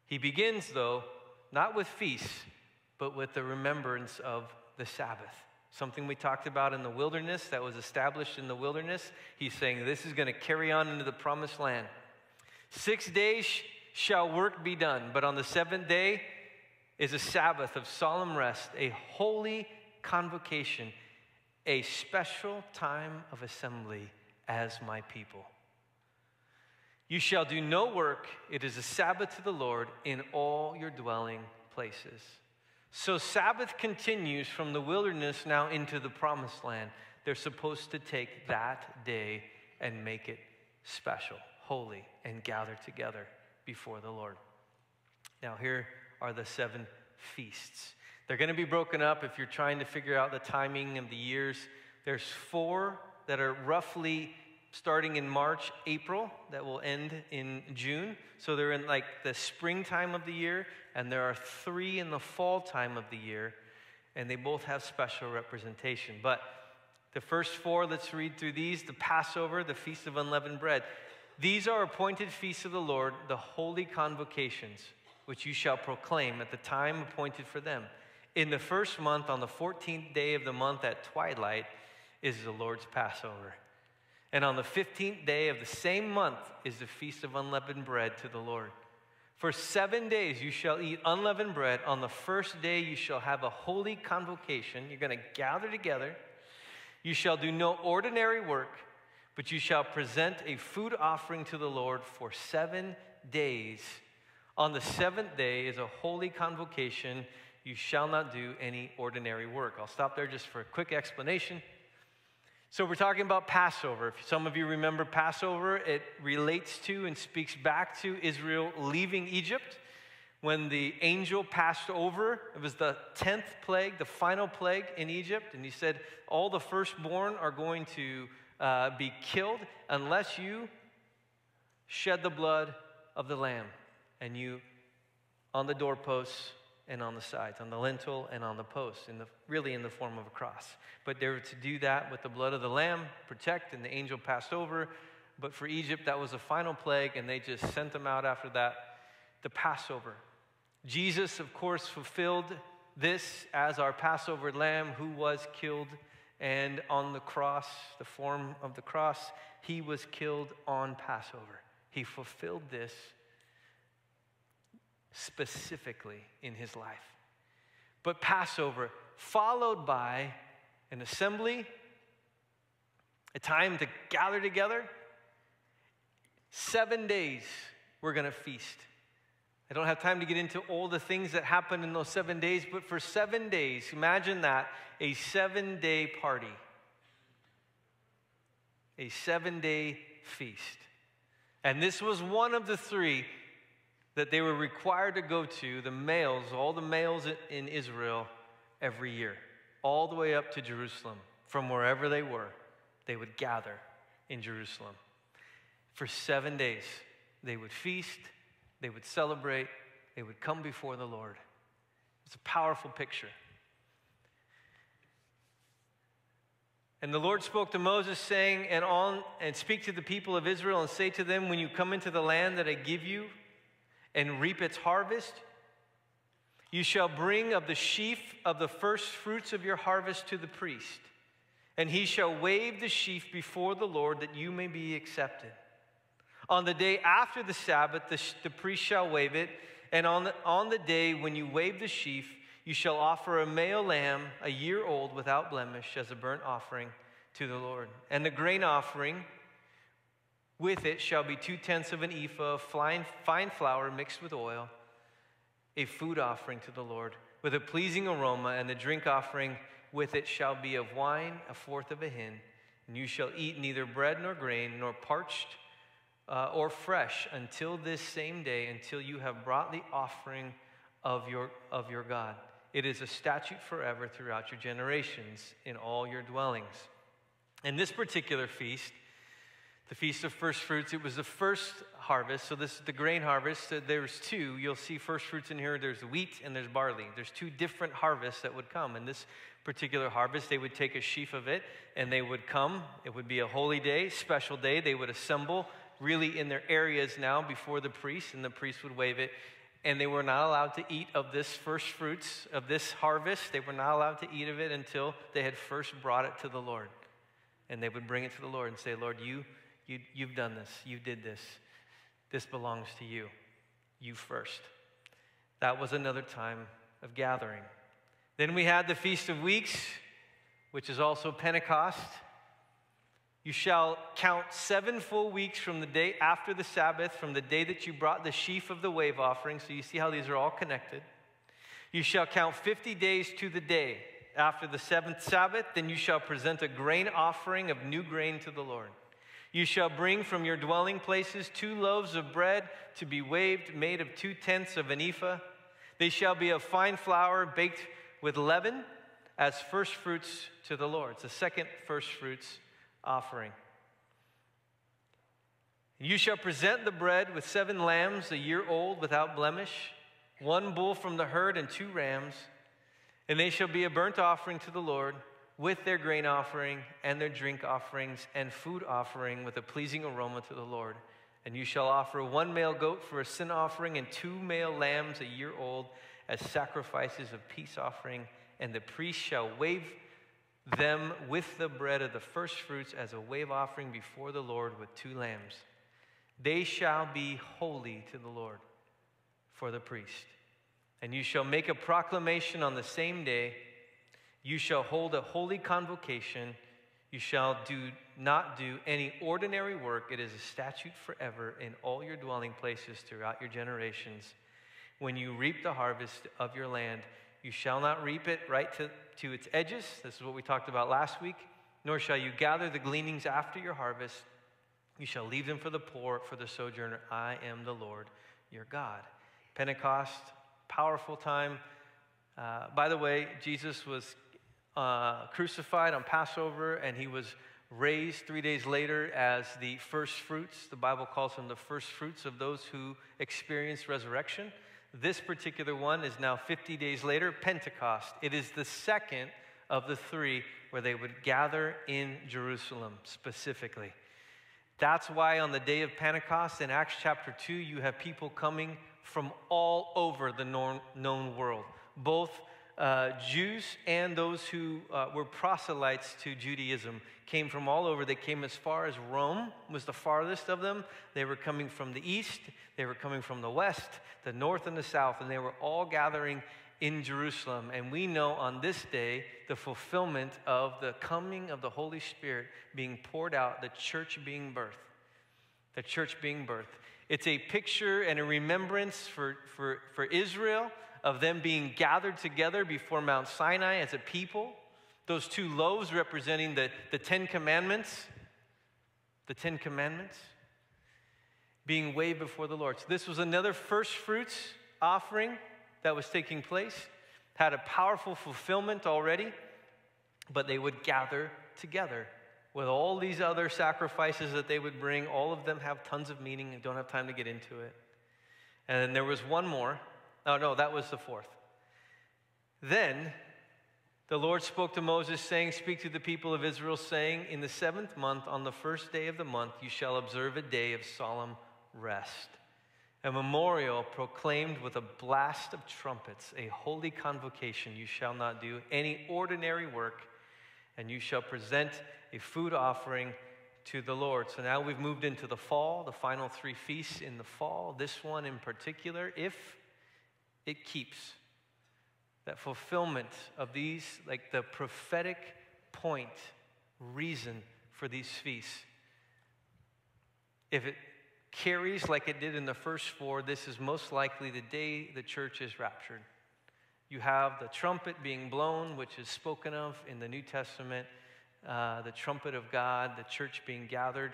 He begins, though, not with feasts, but with the remembrance of the Sabbath. Something we talked about in the wilderness that was established in the wilderness. He's saying this is going to carry on into the promised land. Six days shall work be done, but on the seventh day is a Sabbath of solemn rest, a holy convocation, a special time of assembly as my people. You shall do no work, it is a Sabbath to the Lord in all your dwelling places. So, Sabbath continues from the wilderness now into the promised land. They're supposed to take that day and make it special, holy, and gather together before the Lord. Now, here are the seven feasts. They're going to be broken up if you're trying to figure out the timing of the years. There's four that are roughly starting in March, April, that will end in June. So they're in like the springtime of the year, and there are three in the fall time of the year, and they both have special representation. But the first four, let's read through these the Passover, the Feast of Unleavened Bread. These are appointed feasts of the Lord, the holy convocations, which you shall proclaim at the time appointed for them. In the first month, on the 14th day of the month at twilight, is the Lord's Passover. And on the 15th day of the same month is the Feast of Unleavened Bread to the Lord. For seven days you shall eat unleavened bread. On the first day you shall have a holy convocation. You're going to gather together. You shall do no ordinary work, but you shall present a food offering to the Lord for seven days. On the seventh day is a holy convocation. You shall not do any ordinary work. I'll stop there just for a quick explanation. So, we're talking about Passover. If some of you remember Passover, it relates to and speaks back to Israel leaving Egypt when the angel passed over. It was the 10th plague, the final plague in Egypt. And he said, All the firstborn are going to uh, be killed unless you shed the blood of the lamb and you on the doorposts and on the sides, on the lintel and on the posts, in the, really in the form of a cross. But they were to do that with the blood of the lamb, protect, and the angel passed over. But for Egypt, that was a final plague, and they just sent them out after that, the Passover. Jesus, of course, fulfilled this as our Passover lamb who was killed and on the cross, the form of the cross, he was killed on Passover. He fulfilled this specifically in his life. But Passover, followed by an assembly, a time to gather together. Seven days we're going to feast. I don't have time to get into all the things that happened in those seven days, but for seven days, imagine that a seven day party, a seven day feast. And this was one of the three that they were required to go to, the males, all the males in Israel, every year, all the way up to Jerusalem. From wherever they were, they would gather in Jerusalem. For seven days, they would feast, they would celebrate, they would come before the Lord. It's a powerful picture. And the Lord spoke to Moses, saying, and on and speak to the people of Israel and say to them, when you come into the land that I give you, and reap its harvest. You shall bring of the sheaf of the first fruits of your harvest to the priest, and he shall wave the sheaf before the Lord that you may be accepted. On the day after the Sabbath, the, the priest shall wave it, and on the, on the day when you wave the sheaf, you shall offer a male lamb, a year old, without blemish, as a burnt offering to the Lord. And the grain offering with it shall be two tenths of an ephah of fine, fine flour mixed with oil, a food offering to the Lord, with a pleasing aroma, and the drink offering with it shall be of wine, a fourth of a hin. And you shall eat neither bread nor grain, nor parched uh, or fresh until this same day, until you have brought the offering of your, of your God. It is a statute forever throughout your generations in all your dwellings. And this particular feast, the Feast of First Fruits, it was the first harvest. So, this is the grain harvest. Uh, there's two. You'll see first fruits in here. There's wheat and there's barley. There's two different harvests that would come. And this particular harvest, they would take a sheaf of it and they would come. It would be a holy day, special day. They would assemble really in their areas now before the priest, and the priest would wave it. And they were not allowed to eat of this first fruits of this harvest. They were not allowed to eat of it until they had first brought it to the Lord. And they would bring it to the Lord and say, Lord, you, you, you've done this. You did this. This belongs to you. You first. That was another time of gathering. Then we had the Feast of Weeks, which is also Pentecost. You shall count seven full weeks from the day after the Sabbath, from the day that you brought the sheaf of the wave offering. So you see how these are all connected. You shall count 50 days to the day after the seventh Sabbath. Then you shall present a grain offering of new grain to the Lord. You shall bring from your dwelling places two loaves of bread to be waved, made of two tenths of an ephah. They shall be of fine flour, baked with leaven, as first fruits to the Lord. It's the second first fruits offering. You shall present the bread with seven lambs, a year old, without blemish, one bull from the herd, and two rams. And they shall be a burnt offering to the Lord with their grain offering and their drink offerings and food offering with a pleasing aroma to the Lord. And you shall offer one male goat for a sin offering and two male lambs a year old as sacrifices of peace offering. And the priest shall wave them with the bread of the first fruits as a wave offering before the Lord with two lambs. They shall be holy to the Lord for the priest. And you shall make a proclamation on the same day. You shall hold a holy convocation. You shall do not do any ordinary work. It is a statute forever in all your dwelling places throughout your generations. When you reap the harvest of your land, you shall not reap it right to, to its edges. This is what we talked about last week. Nor shall you gather the gleanings after your harvest. You shall leave them for the poor, for the sojourner. I am the Lord your God. Pentecost, powerful time. Uh, by the way, Jesus was uh, crucified on Passover and he was raised three days later as the first fruits. The Bible calls him the first fruits of those who experienced resurrection. This particular one is now 50 days later, Pentecost. It is the second of the three where they would gather in Jerusalem specifically. That's why on the day of Pentecost in Acts chapter 2, you have people coming from all over the known, known world, both uh, Jews and those who uh, were proselytes to Judaism came from all over. They came as far as Rome was the farthest of them. They were coming from the east, they were coming from the west, the north, and the south, and they were all gathering in Jerusalem. And we know on this day the fulfillment of the coming of the Holy Spirit being poured out, the church being birthed. The church being birthed. It's a picture and a remembrance for, for, for Israel of them being gathered together before Mount Sinai as a people. Those two loaves representing the, the Ten Commandments. The Ten Commandments being waved before the Lord. So, this was another first fruits offering that was taking place, had a powerful fulfillment already, but they would gather together with all these other sacrifices that they would bring. All of them have tons of meaning and don't have time to get into it. And then there was one more. Oh, no, that was the fourth. Then the Lord spoke to Moses, saying, Speak to the people of Israel, saying, In the seventh month, on the first day of the month, you shall observe a day of solemn rest. a memorial proclaimed with a blast of trumpets, a holy convocation. You shall not do any ordinary work, and you shall present a food offering to the Lord. So now we've moved into the fall, the final three feasts in the fall. This one in particular, if it keeps that fulfillment of these, like the prophetic point, reason for these feasts. If it carries like it did in the first four, this is most likely the day the church is raptured. You have the trumpet being blown, which is spoken of in the New Testament, uh, the trumpet of God, the church being gathered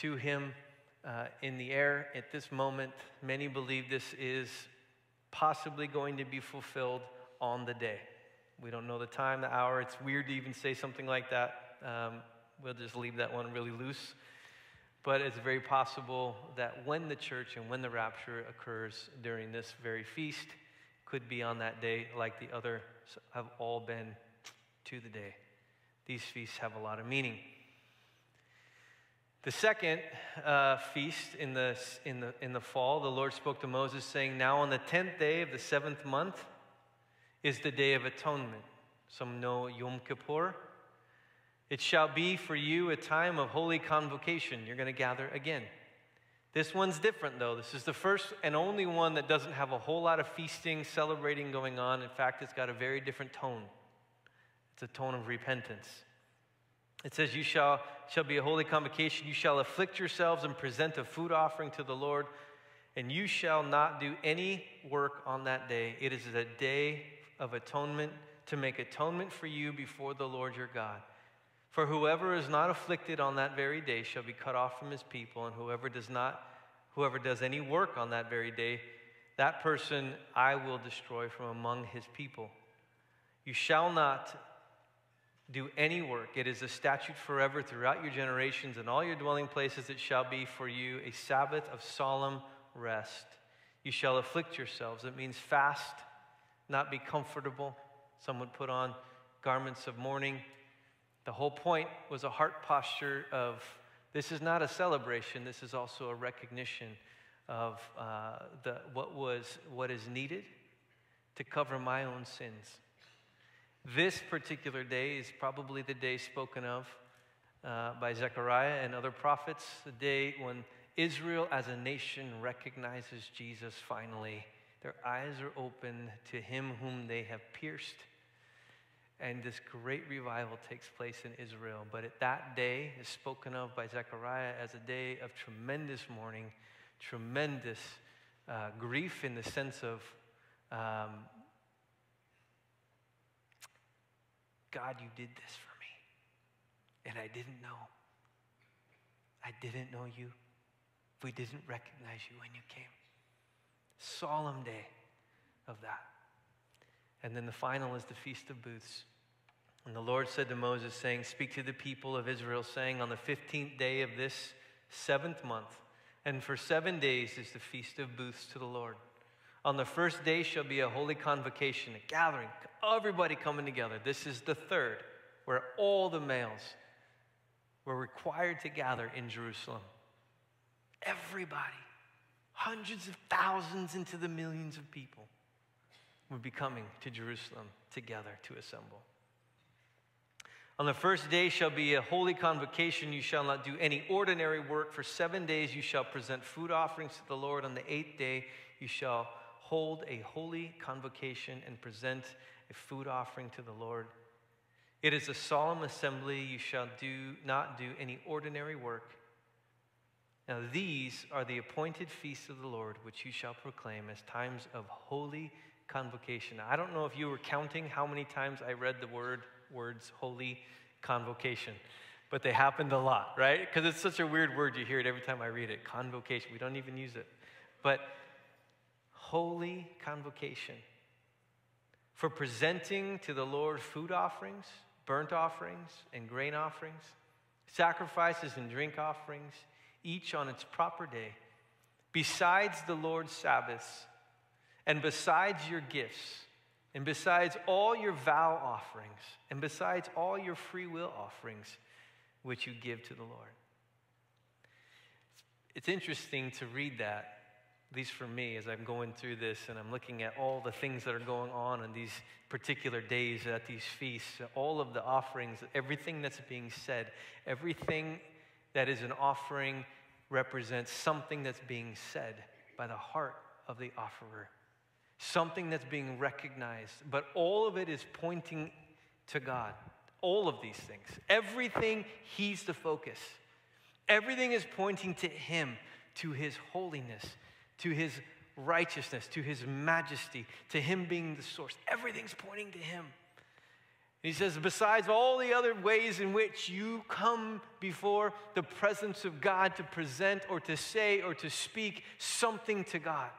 to Him uh, in the air at this moment. Many believe this is possibly going to be fulfilled on the day. We don't know the time, the hour. It's weird to even say something like that. Um, we'll just leave that one really loose. But it's very possible that when the church and when the rapture occurs during this very feast, could be on that day, like the other have all been to the day. These feasts have a lot of meaning. The second uh, feast in the, in, the, in the fall, the Lord spoke to Moses, saying, Now on the tenth day of the seventh month is the day of atonement. Some know Yom Kippur. It shall be for you a time of holy convocation. You're going to gather again. This one's different, though. This is the first and only one that doesn't have a whole lot of feasting, celebrating going on. In fact, it's got a very different tone. It's a tone of repentance. It says, You shall, shall be a holy convocation. You shall afflict yourselves and present a food offering to the Lord, and you shall not do any work on that day. It is a day of atonement to make atonement for you before the Lord your God. For whoever is not afflicted on that very day shall be cut off from his people, and whoever does not, whoever does any work on that very day, that person I will destroy from among his people. You shall not do any work. It is a statute forever throughout your generations and all your dwelling places. It shall be for you a Sabbath of solemn rest. You shall afflict yourselves. It means fast, not be comfortable. Some would put on garments of mourning. The whole point was a heart posture of this is not a celebration, this is also a recognition of uh, the, what, was, what is needed to cover my own sins. This particular day is probably the day spoken of uh, by Zechariah and other prophets, the day when Israel as a nation recognizes Jesus finally. Their eyes are open to him whom they have pierced. And this great revival takes place in Israel. But at that day is spoken of by Zechariah as a day of tremendous mourning, tremendous uh, grief in the sense of um, God, you did this for me. And I didn't know. I didn't know you. We didn't recognize you when you came. Solemn day of that. And then the final is the Feast of Booths. And the Lord said to Moses, saying, Speak to the people of Israel, saying, On the 15th day of this seventh month, and for seven days is the Feast of Booths to the Lord. On the first day shall be a holy convocation, a gathering, everybody coming together. This is the third, where all the males were required to gather in Jerusalem. Everybody, hundreds of thousands into the millions of people, would be coming to Jerusalem together to assemble. On the first day shall be a holy convocation. You shall not do any ordinary work. For seven days you shall present food offerings to the Lord. On the eighth day you shall hold a holy convocation and present a food offering to the Lord. It is a solemn assembly. You shall do, not do any ordinary work. Now, these are the appointed feasts of the Lord, which you shall proclaim as times of holy convocation. I don't know if you were counting how many times I read the word words holy convocation, but they happened a lot, right? Because it's such a weird word. You hear it every time I read it. Convocation. We don't even use it. But holy convocation for presenting to the Lord food offerings, burnt offerings, and grain offerings, sacrifices and drink offerings, each on its proper day, besides the Lord's Sabbaths, and besides your gifts, and besides all your vow offerings, and besides all your free will offerings, which you give to the Lord. It's interesting to read that at least for me, as I'm going through this and I'm looking at all the things that are going on in these particular days at these feasts, all of the offerings, everything that's being said, everything that is an offering represents something that's being said by the heart of the offerer, something that's being recognized. But all of it is pointing to God. All of these things. Everything, He's the focus. Everything is pointing to Him, to His holiness, to His righteousness, to His majesty, to Him being the source. Everything's pointing to Him. He says, besides all the other ways in which you come before the presence of God to present or to say or to speak something to God,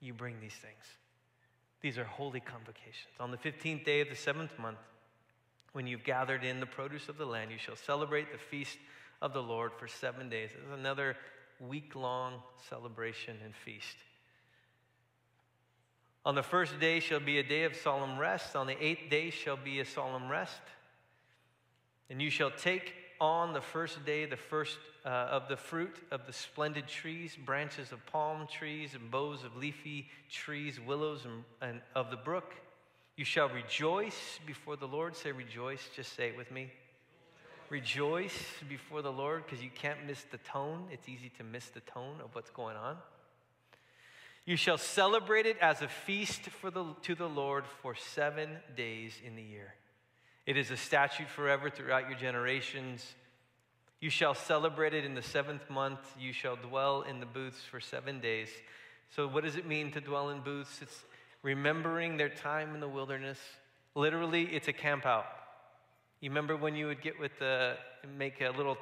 you bring these things. These are holy convocations. On the 15th day of the seventh month, when you've gathered in the produce of the land, you shall celebrate the feast of the Lord for seven days. It's another week long celebration and feast. On the first day shall be a day of solemn rest. On the eighth day shall be a solemn rest. And you shall take on the first day the first uh, of the fruit of the splendid trees, branches of palm trees, and boughs of leafy trees, willows, and, and of the brook. You shall rejoice before the Lord. Say rejoice. Just say it with me. Rejoice before the Lord because you can't miss the tone. It's easy to miss the tone of what's going on. You shall celebrate it as a feast for the, to the Lord for seven days in the year. It is a statute forever throughout your generations. You shall celebrate it in the seventh month. You shall dwell in the booths for seven days. So, what does it mean to dwell in booths? It's remembering their time in the wilderness. Literally, it's a camp out. You remember when you would get with the, make a little,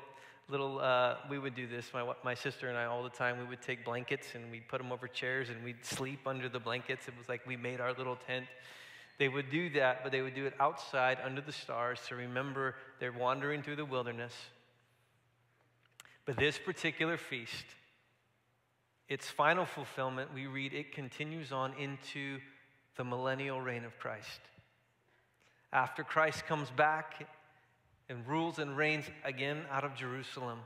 little, uh, we would do this, my, my sister and I all the time. We would take blankets and we'd put them over chairs and we'd sleep under the blankets. It was like we made our little tent. They would do that, but they would do it outside under the stars to remember they're wandering through the wilderness. But this particular feast, its final fulfillment, we read it continues on into the millennial reign of Christ. After Christ comes back and rules and reigns again out of Jerusalem,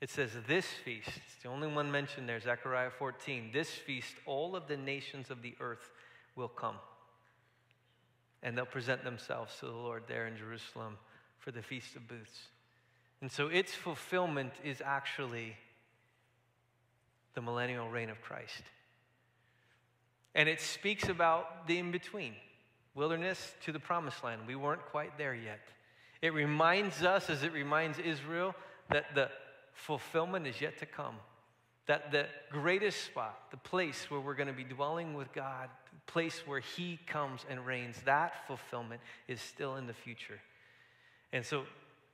it says, This feast, it's the only one mentioned there, Zechariah 14. This feast, all of the nations of the earth will come. And they'll present themselves to the Lord there in Jerusalem for the Feast of Booths. And so its fulfillment is actually the millennial reign of Christ. And it speaks about the in between wilderness to the promised land. We weren't quite there yet. It reminds us, as it reminds Israel, that the fulfillment is yet to come. That the greatest spot, the place where we're going to be dwelling with God, the place where He comes and reigns, that fulfillment is still in the future. And so,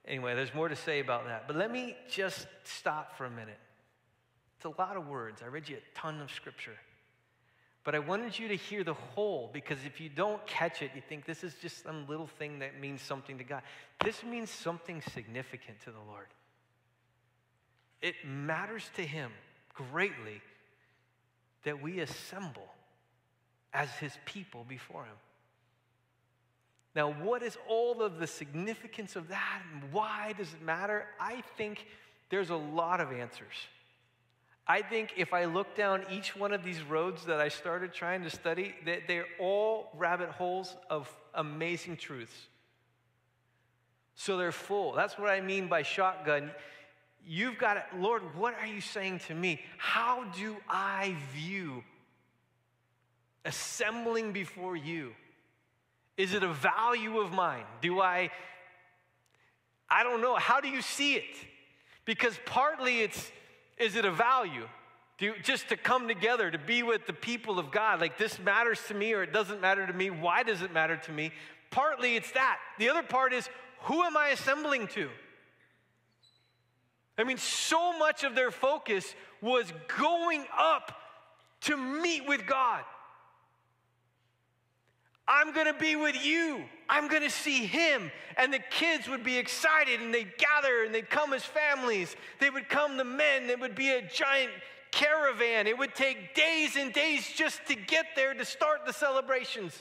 anyway, there's more to say about that. But let me just stop for a minute. It's a lot of words. I read you a ton of scripture. But I wanted you to hear the whole because if you don't catch it, you think this is just some little thing that means something to God. This means something significant to the Lord. It matters to Him greatly that we assemble as His people before Him. Now, what is all of the significance of that and why does it matter? I think there's a lot of answers. I think if I look down each one of these roads that I started trying to study, that they're all rabbit holes of amazing truths. So they're full. That's what I mean by shotgun. You've got it, Lord, what are you saying to me? How do I view assembling before you? Is it a value of mine? Do I, I don't know. How do you see it? Because partly it's, is it a value? Do, just to come together, to be with the people of God, like this matters to me or it doesn't matter to me. Why does it matter to me? Partly it's that. The other part is who am I assembling to? I mean, so much of their focus was going up to meet with God. I'm to be with you. I'm to see him. And the kids would be excited and they'd gather and they'd come as families. They would come the men. It would be a giant caravan. It would take days and days just to get there to start the celebrations.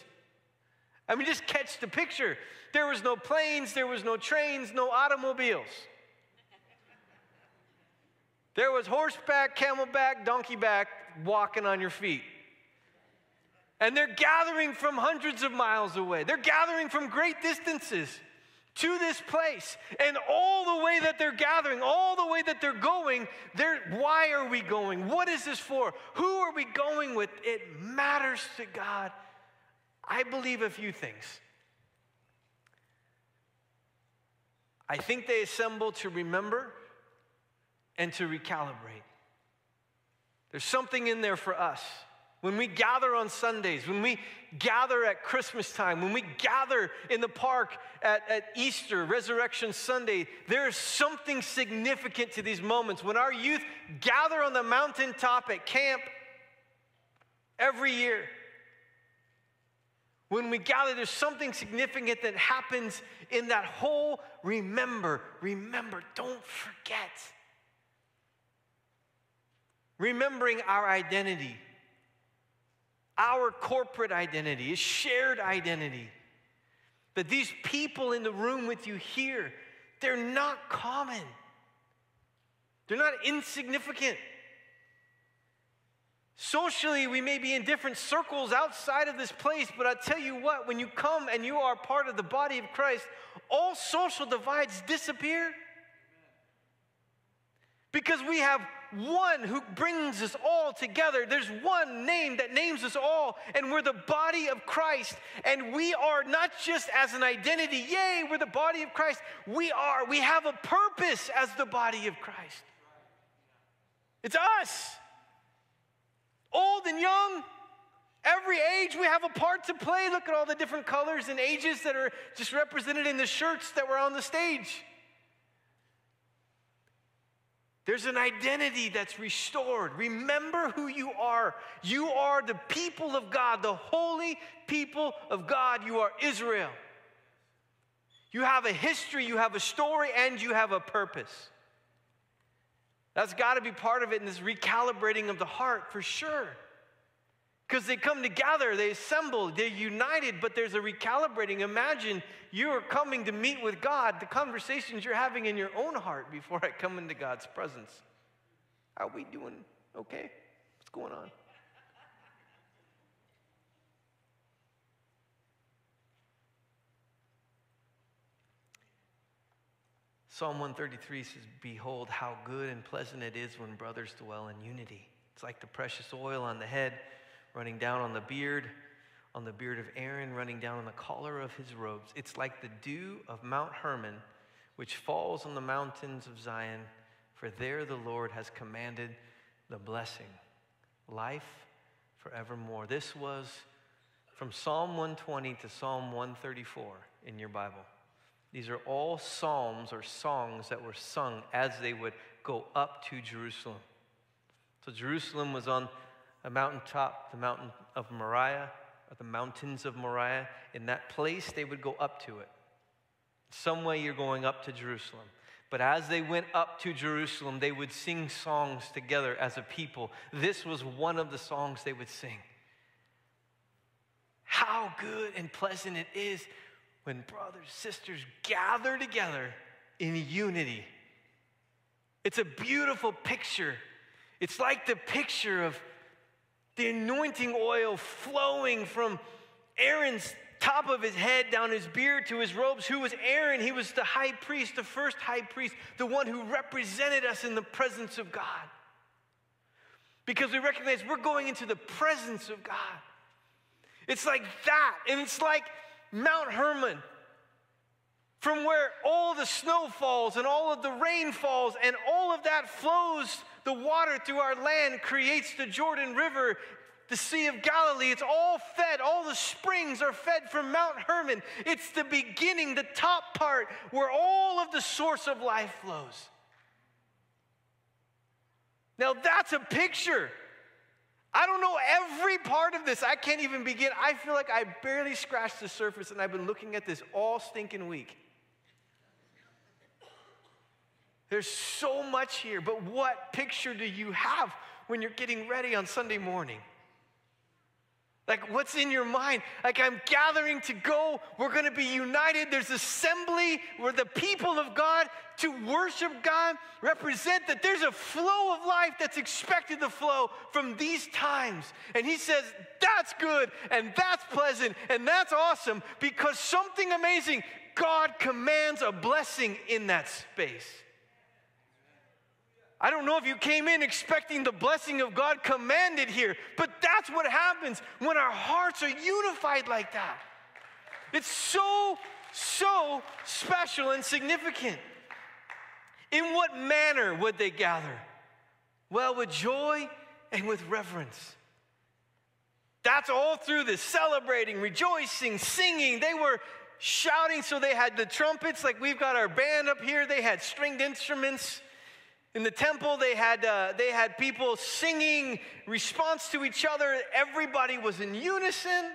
I mean, just catch the picture. There was no planes, there was no trains, no automobiles. There was horseback, camelback, donkeyback walking on your feet. And they're gathering from hundreds of miles away. They're gathering from great distances to this place. And all the way that they're gathering, all the way that they're going, they're, why are we going? What is this for? Who are we going with? It matters to God. I believe a few things. I think they assemble to remember and to recalibrate. There's something in there for us. When we gather on Sundays, when we gather at Christmas time, when we gather in the park at, at Easter, Resurrection Sunday, there's something significant to these moments. When our youth gather on the mountaintop at camp every year, when we gather, there's something significant that happens in that whole remember, remember, don't forget. Remembering our identity, our corporate identity, a shared identity. That these people in the room with you here, they're not common, they're not insignificant. Socially, we may be in different circles outside of this place, but I tell you what, when you come and you are part of the body of Christ, all social divides disappear. Because we have one who brings us all together. There's one name that names us all, and we're the body of Christ. And we are not just as an identity, yay, we're the body of Christ. We are, we have a purpose as the body of Christ. It's us. Old and young, every age we have a part to play. Look at all the different colors and ages that are just represented in the shirts that were on the stage. There's an identity that's restored. Remember who you are. You are the people of God, the holy people of God. You are Israel. You have a history, you have a story, and you have a purpose. That's got to be part of it in this recalibrating of the heart for sure. Because they come together, they assemble, they're united, but there's a recalibrating. Imagine you are coming to meet with God, the conversations you're having in your own heart before I come into God's presence. How Are we doing okay? What's going on? Psalm 133 says, Behold, how good and pleasant it is when brothers dwell in unity. It's like the precious oil on the head running down on the beard, on the beard of Aaron, running down on the collar of his robes. It's like the dew of Mount Hermon, which falls on the mountains of Zion, for there the Lord has commanded the blessing, life forevermore. This was from Psalm 120 to Psalm 134 in your Bible. These are all psalms or songs that were sung as they would go up to Jerusalem. So Jerusalem was on a mountaintop, the mountain of Moriah, or the mountains of Moriah. In that place, they would go up to it. Some way you're going up to Jerusalem. But as they went up to Jerusalem, they would sing songs together as a people. This was one of the songs they would sing. How good and pleasant it is when brothers, sisters gather together in unity. It's a beautiful picture. It's like the picture of the anointing oil flowing from Aaron's top of his head down his beard to his robes. Who was Aaron? He was the high priest, the first high priest, the one who represented us in the presence of God. Because we recognize we're going into the presence of God. It's like that. And it's like Mount Hermon, from where all the snow falls and all of the rain falls and all of that flows the water through our land creates the Jordan River, the Sea of Galilee. It's all fed, all the springs are fed from Mount Hermon. It's the beginning, the top part, where all of the source of life flows. Now, that's a picture. I don't know every part of this. I can't even begin. I feel like I barely scratched the surface, and I've been looking at this all stinking week. There's so much here, but what picture do you have when you're getting ready on Sunday morning? Like, what's in your mind? Like, I'm gathering to go. We're going to be united. There's assembly where the people of God to worship God represent that there's a flow of life that's expected to flow from these times. And he says, that's good and that's pleasant and that's awesome because something amazing, God commands a blessing in that space. I don't know if you came in expecting the blessing of God commanded here, but that's what happens when our hearts are unified like that. It's so, so special and significant. In what manner would they gather? Well, with joy and with reverence. That's all through this celebrating, rejoicing, singing. They were shouting, so they had the trumpets, like we've got our band up here. They had stringed instruments. In the temple, they had, uh, they had people singing response to each other. Everybody was in unison.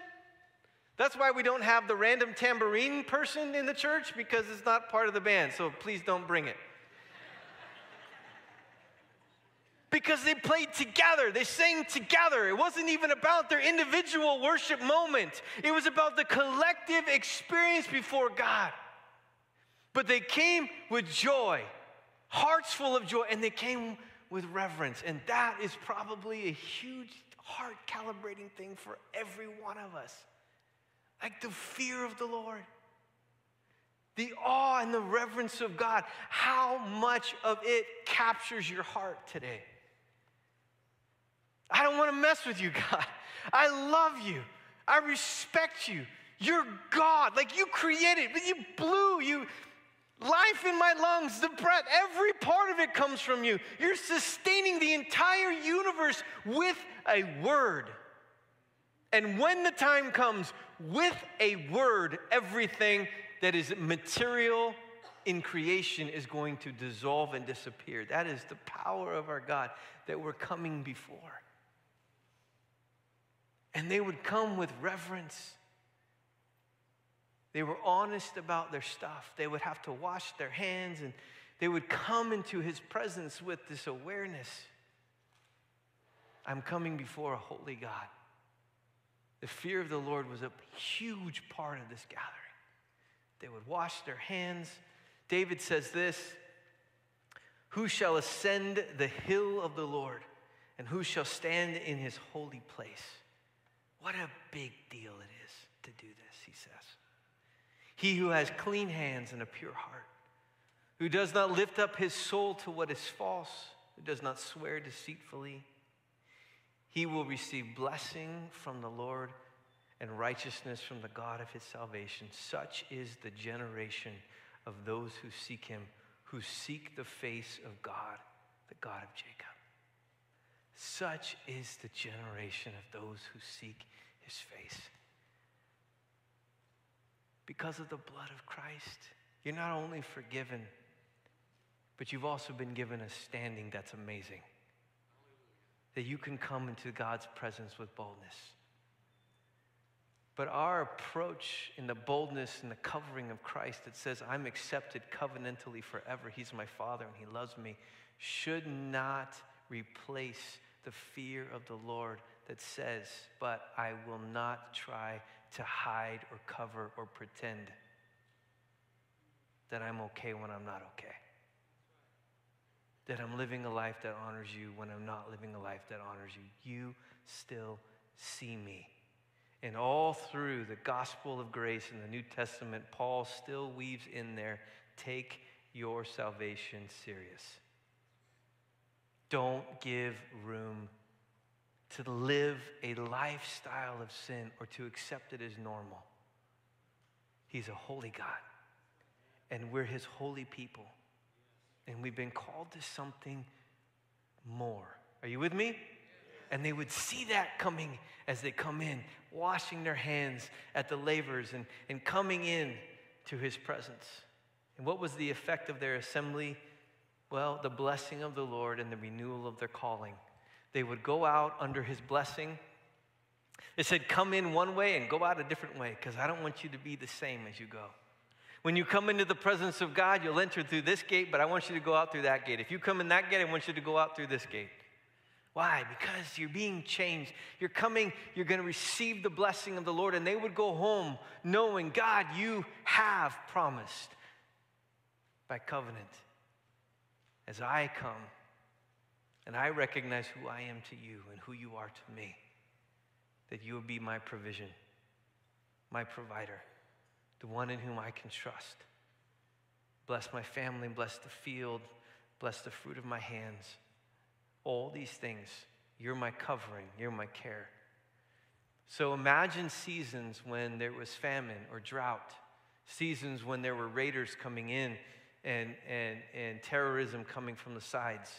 That's why we don't have the random tambourine person in the church because it's not part of the band. So please don't bring it. because they played together, they sang together. It wasn't even about their individual worship moment, it was about the collective experience before God. But they came with joy hearts full of joy, and they came with reverence. And that is probably a huge heart calibrating thing for every one of us. Like the fear of the Lord, the awe and the reverence of God. How much of it captures your heart today? I don't want to mess with you, God. I love you. I respect you. You're God. Like you created, but you blew, you Life in my lungs, the breath, every part of it comes from you. You're sustaining the entire universe with a word. And when the time comes, with a word, everything that is material in creation is going to dissolve and disappear. That is the power of our God that we're coming before. And they would come with reverence they were honest about their stuff. They would have to wash their hands and they would come into his presence with this awareness I'm coming before a holy God. The fear of the Lord was a huge part of this gathering. They would wash their hands. David says this Who shall ascend the hill of the Lord, and who shall stand in his holy place? What a big deal it is to do says. He who has clean hands and a pure heart, who does not lift up his soul to what is false, who does not swear deceitfully, he will receive blessing from the Lord and righteousness from the God of his salvation. Such is the generation of those who seek him, who seek the face of God, the God of Jacob. Such is the generation of those who seek his face because of the blood of Christ. You're not only forgiven, but you've also been given a standing that's amazing. That you can come into God's presence with boldness. But our approach in the boldness and the covering of Christ that says, I'm accepted covenantally forever, He's my Father and He loves me, should not replace the fear of the Lord that says, But I will not try to hide or cover or pretend that I'm okay when I'm not okay. That I'm living a life that honors you when I'm not living a life that honors you. You still see me. And all through the gospel of grace in the New Testament, Paul still weaves in there take your salvation serious. Don't give room to live a lifestyle of sin or to accept it as normal. He's a holy God, and we're his holy people. And we've been called to something more. Are you with me? And they would see that coming as they come in, washing their hands at the lavers and, and coming in to his presence. And what was the effect of their assembly? Well, the blessing of the Lord and the renewal of their calling they would go out under his blessing. It said, Come in one way and go out a different way, because I don't want you to be the same as you go. When you come into the presence of God, you'll enter through this gate, but I want you to go out through that gate. If you come in that gate, I want you to go out through this gate. Why? Because you're being changed. You're coming, you're going to receive the blessing of the Lord. And they would go home knowing, God, you have promised by covenant. As I come and I recognize who I am to you and who you are to me, that you will be my provision, my provider, the one in whom I can trust. Bless my family, bless the field, bless the fruit of my hands. All these things, you're my covering, you're my care. So imagine seasons when there was famine or drought, seasons when there were raiders coming in and, and, and terrorism coming from the sides.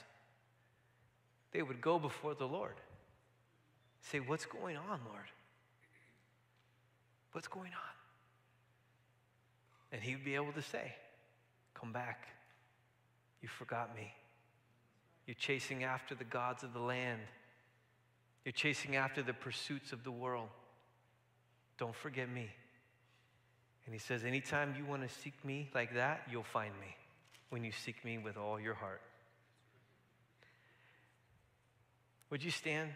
They would go before the Lord, say, What's going on, Lord? What's going on? And he would be able to say, Come back. You forgot me. You're chasing after the gods of the land. You're chasing after the pursuits of the world. Don't forget me. And he says, Anytime you want to seek me like that, you'll find me when you seek me with all your heart. Would you stand?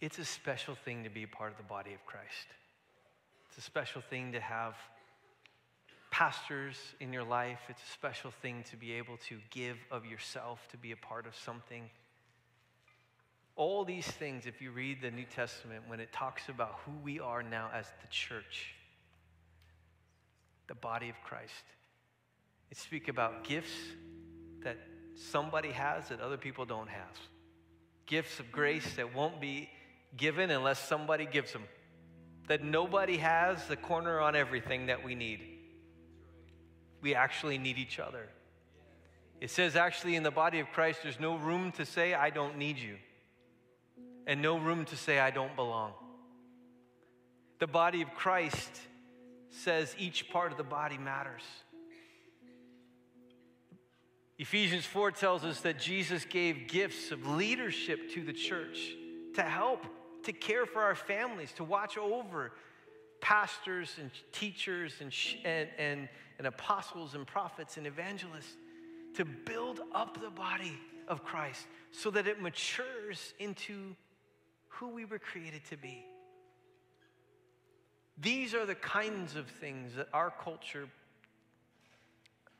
It's a special thing to be a part of the body of Christ. It's a special thing to have pastors in your life. It's a special thing to be able to give of yourself, to be a part of something. All these things, if you read the New Testament, when it talks about who we are now as the church, the body of Christ, it speaks about gifts that somebody has that other people don't have. Gifts of grace that won't be given unless somebody gives them. That nobody has the corner on everything that we need. We actually need each other. It says actually in the body of Christ, there's no room to say, I don't need you, and no room to say, I don't belong. The body of Christ says each part of the body matters. Ephesians 4 tells us that Jesus gave gifts of leadership to the church to help, to care for our families, to watch over pastors and teachers and, and, and, and apostles and prophets and evangelists, to build up the body of Christ so that it matures into who we were created to be. These are the kinds of things that our culture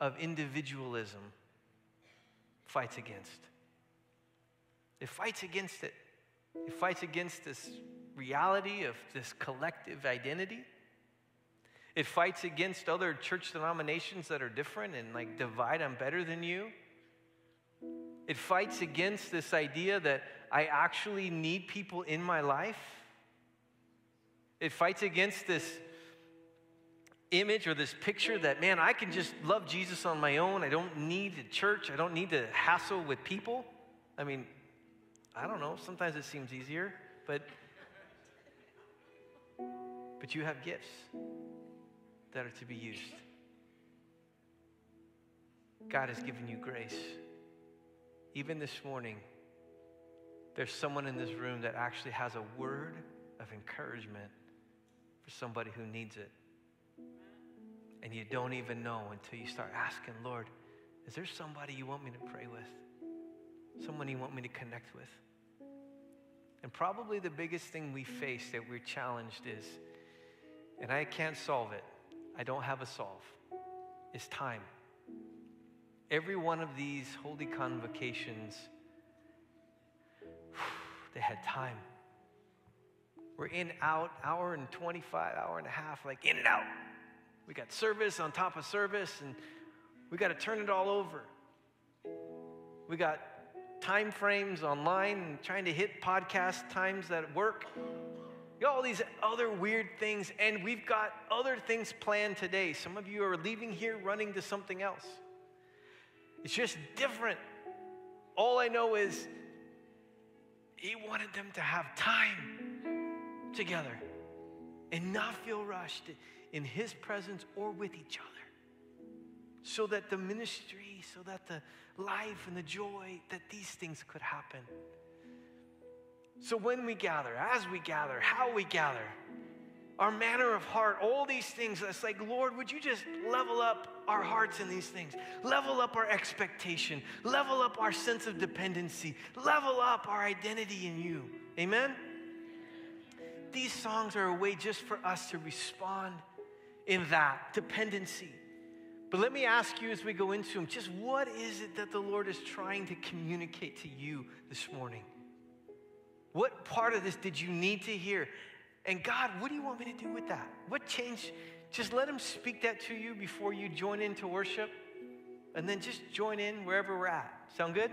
of individualism fights against. It fights against it. It fights against this reality of this collective identity. It fights against other church denominations that are different and like divide, I'm better than you. It fights against this idea that I actually need people in my life. It fights against this image or this picture that, man, I can just love Jesus on my own. I don't need a church. I don't need to hassle with people. I mean, I don't know. Sometimes it seems easier, but but you have gifts that are to be used. God has given you grace. Even this morning, there's someone in this room that actually has a word of encouragement for somebody who needs it. And you don't even know until you start asking, Lord, is there somebody you want me to pray with? Someone you want me to connect with? And probably the biggest thing we face that we're challenged is, and I can't solve it, I don't have a solve, is time. Every one of these holy convocations, they had time. We're in, out, hour and 25, hour and a half, like in and out. We got service on top of service, and we got to turn it all over. We got time frames online and trying to hit podcast times that work. You got all these other weird things, and we've got other things planned today. Some of you are leaving here running to something else. It's just different. All I know is he wanted them to have time together and not feel rushed in his presence or with each other. So that the ministry, so that the life and the joy, that these things could happen. So when we gather, as we gather, how we gather, our manner of heart, all these things, it's like, Lord, would you just level up our hearts in these things? Level up our expectation, level up our sense of dependency, level up our identity in you. Amen? These songs are a way just for us to respond in that dependency. But let me ask you as we go into them, just what is it that the Lord is trying to communicate to you this morning? What part of this did you need to hear? And God, what do you want me to do with that? What change? Just let Him speak that to you before you join into worship. And then just join in wherever we're at. Sound good?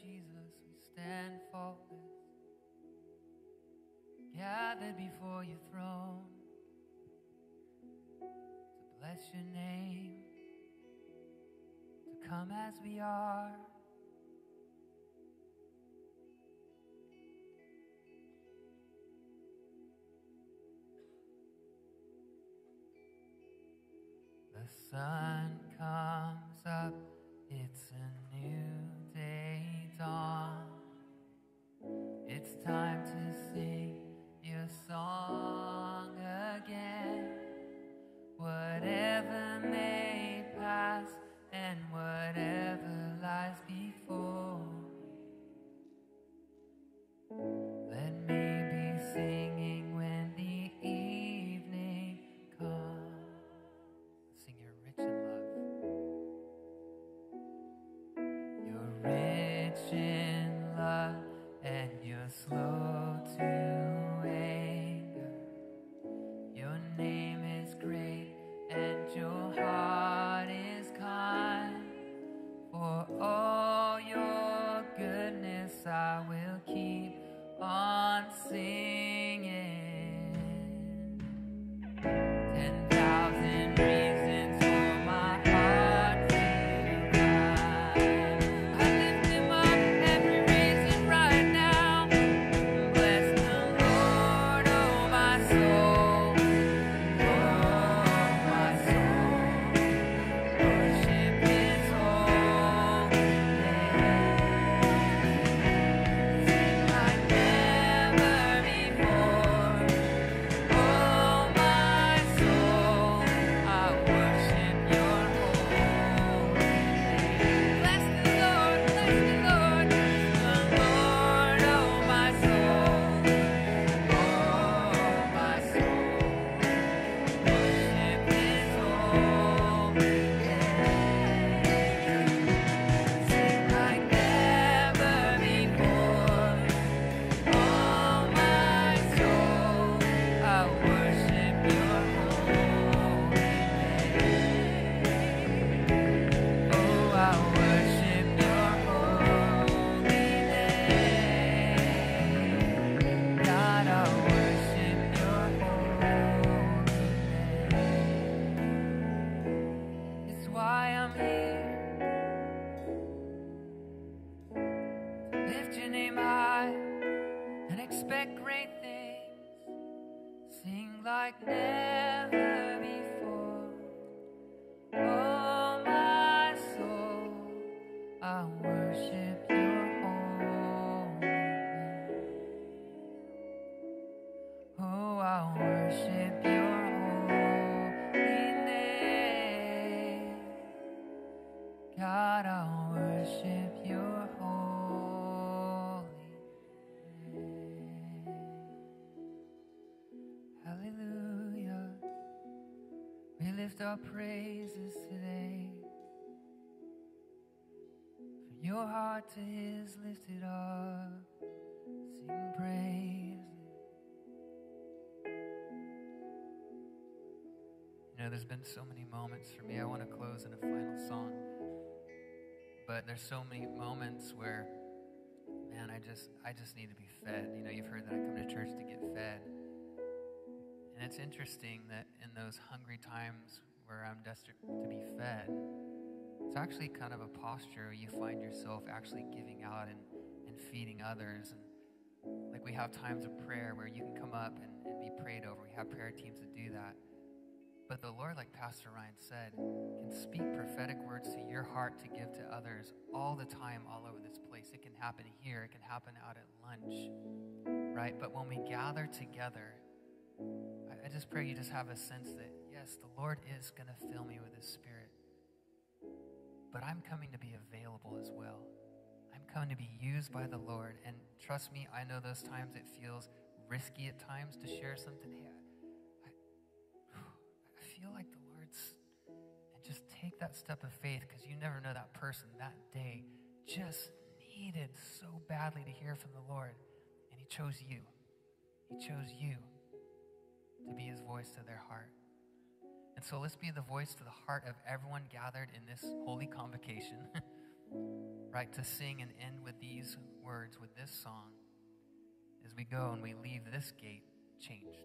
Jesus, we stand faultless, gathered before your throne to bless your name, to come as we are. The sun comes up, it's a new dawn. It's time to sing your song again. Whatever may pass and whatever lies before our praises today. From your heart to his lifted up. Sing praise. You know, there's been so many moments for me. I want to close in a final song. But there's so many moments where, man, I just I just need to be fed. You know, you've heard that I come to church to get fed. And it's interesting that in those hungry times where I'm desperate to be fed, it's actually kind of a posture where you find yourself actually giving out and, and feeding others. And like we have times of prayer where you can come up and, and be prayed over. We have prayer teams that do that. But the Lord, like Pastor Ryan said, can speak prophetic words to your heart to give to others all the time, all over this place. It can happen here, it can happen out at lunch, right? But when we gather together, I just pray you just have a sense that, the Lord is going to fill me with His Spirit. But I'm coming to be available as well. I'm coming to be used by the Lord. And trust me, I know those times it feels risky at times to share something. Hey, I, I, I feel like the Lord's and just take that step of faith because you never know that person that day just needed so badly to hear from the Lord. And He chose you. He chose you to be His voice to their heart. And so let's be the voice to the heart of everyone gathered in this holy convocation, right? To sing and end with these words, with this song, as we go and we leave this gate changed.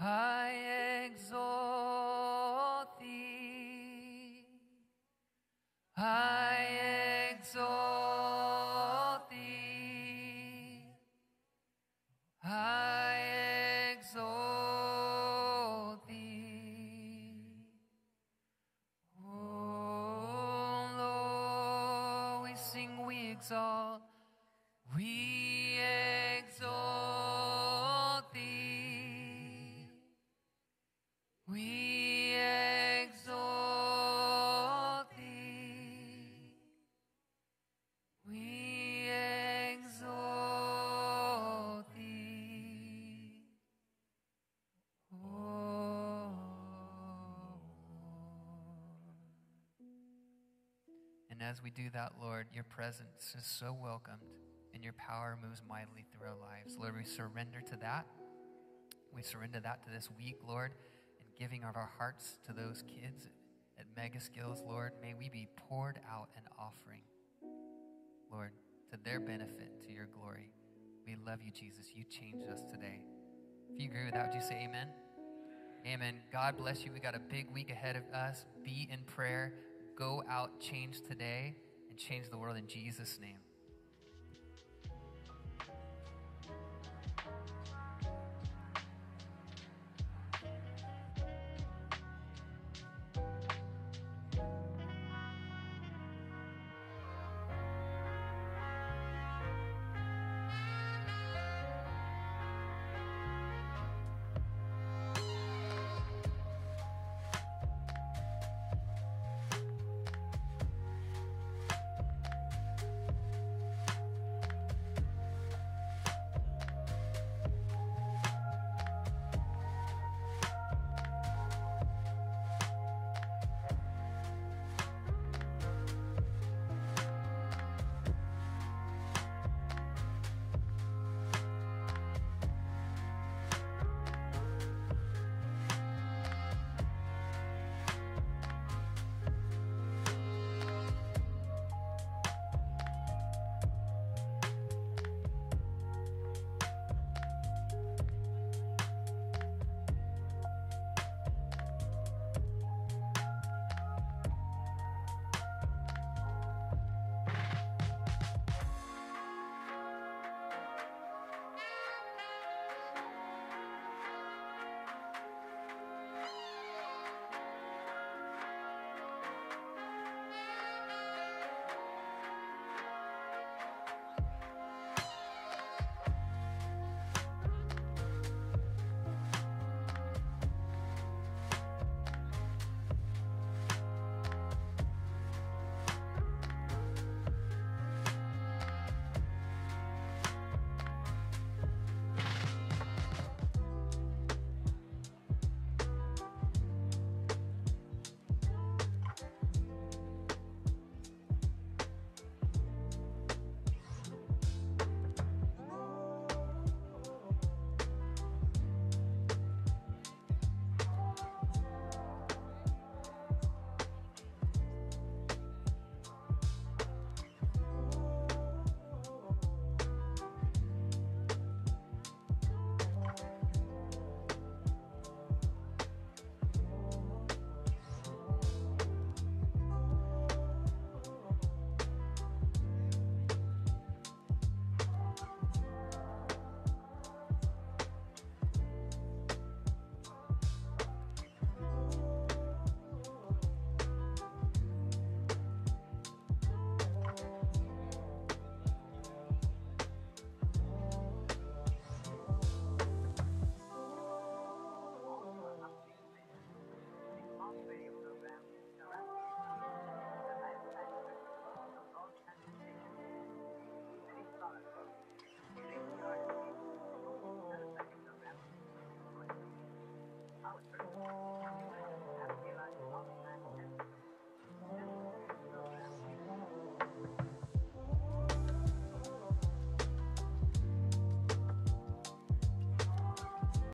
I exalt thee. I exalt thee. I as we do that, Lord, your presence is so welcomed and your power moves mightily through our lives. Lord, we surrender to that. We surrender that to this week, Lord, and giving of our hearts to those kids at Mega Skills, Lord. May we be poured out an offering, Lord, to their benefit, to your glory. We love you, Jesus. You changed us today. If you agree with that, would you say amen? Amen. God bless you. We got a big week ahead of us. Be in prayer. Go out, change today, and change the world in Jesus' name.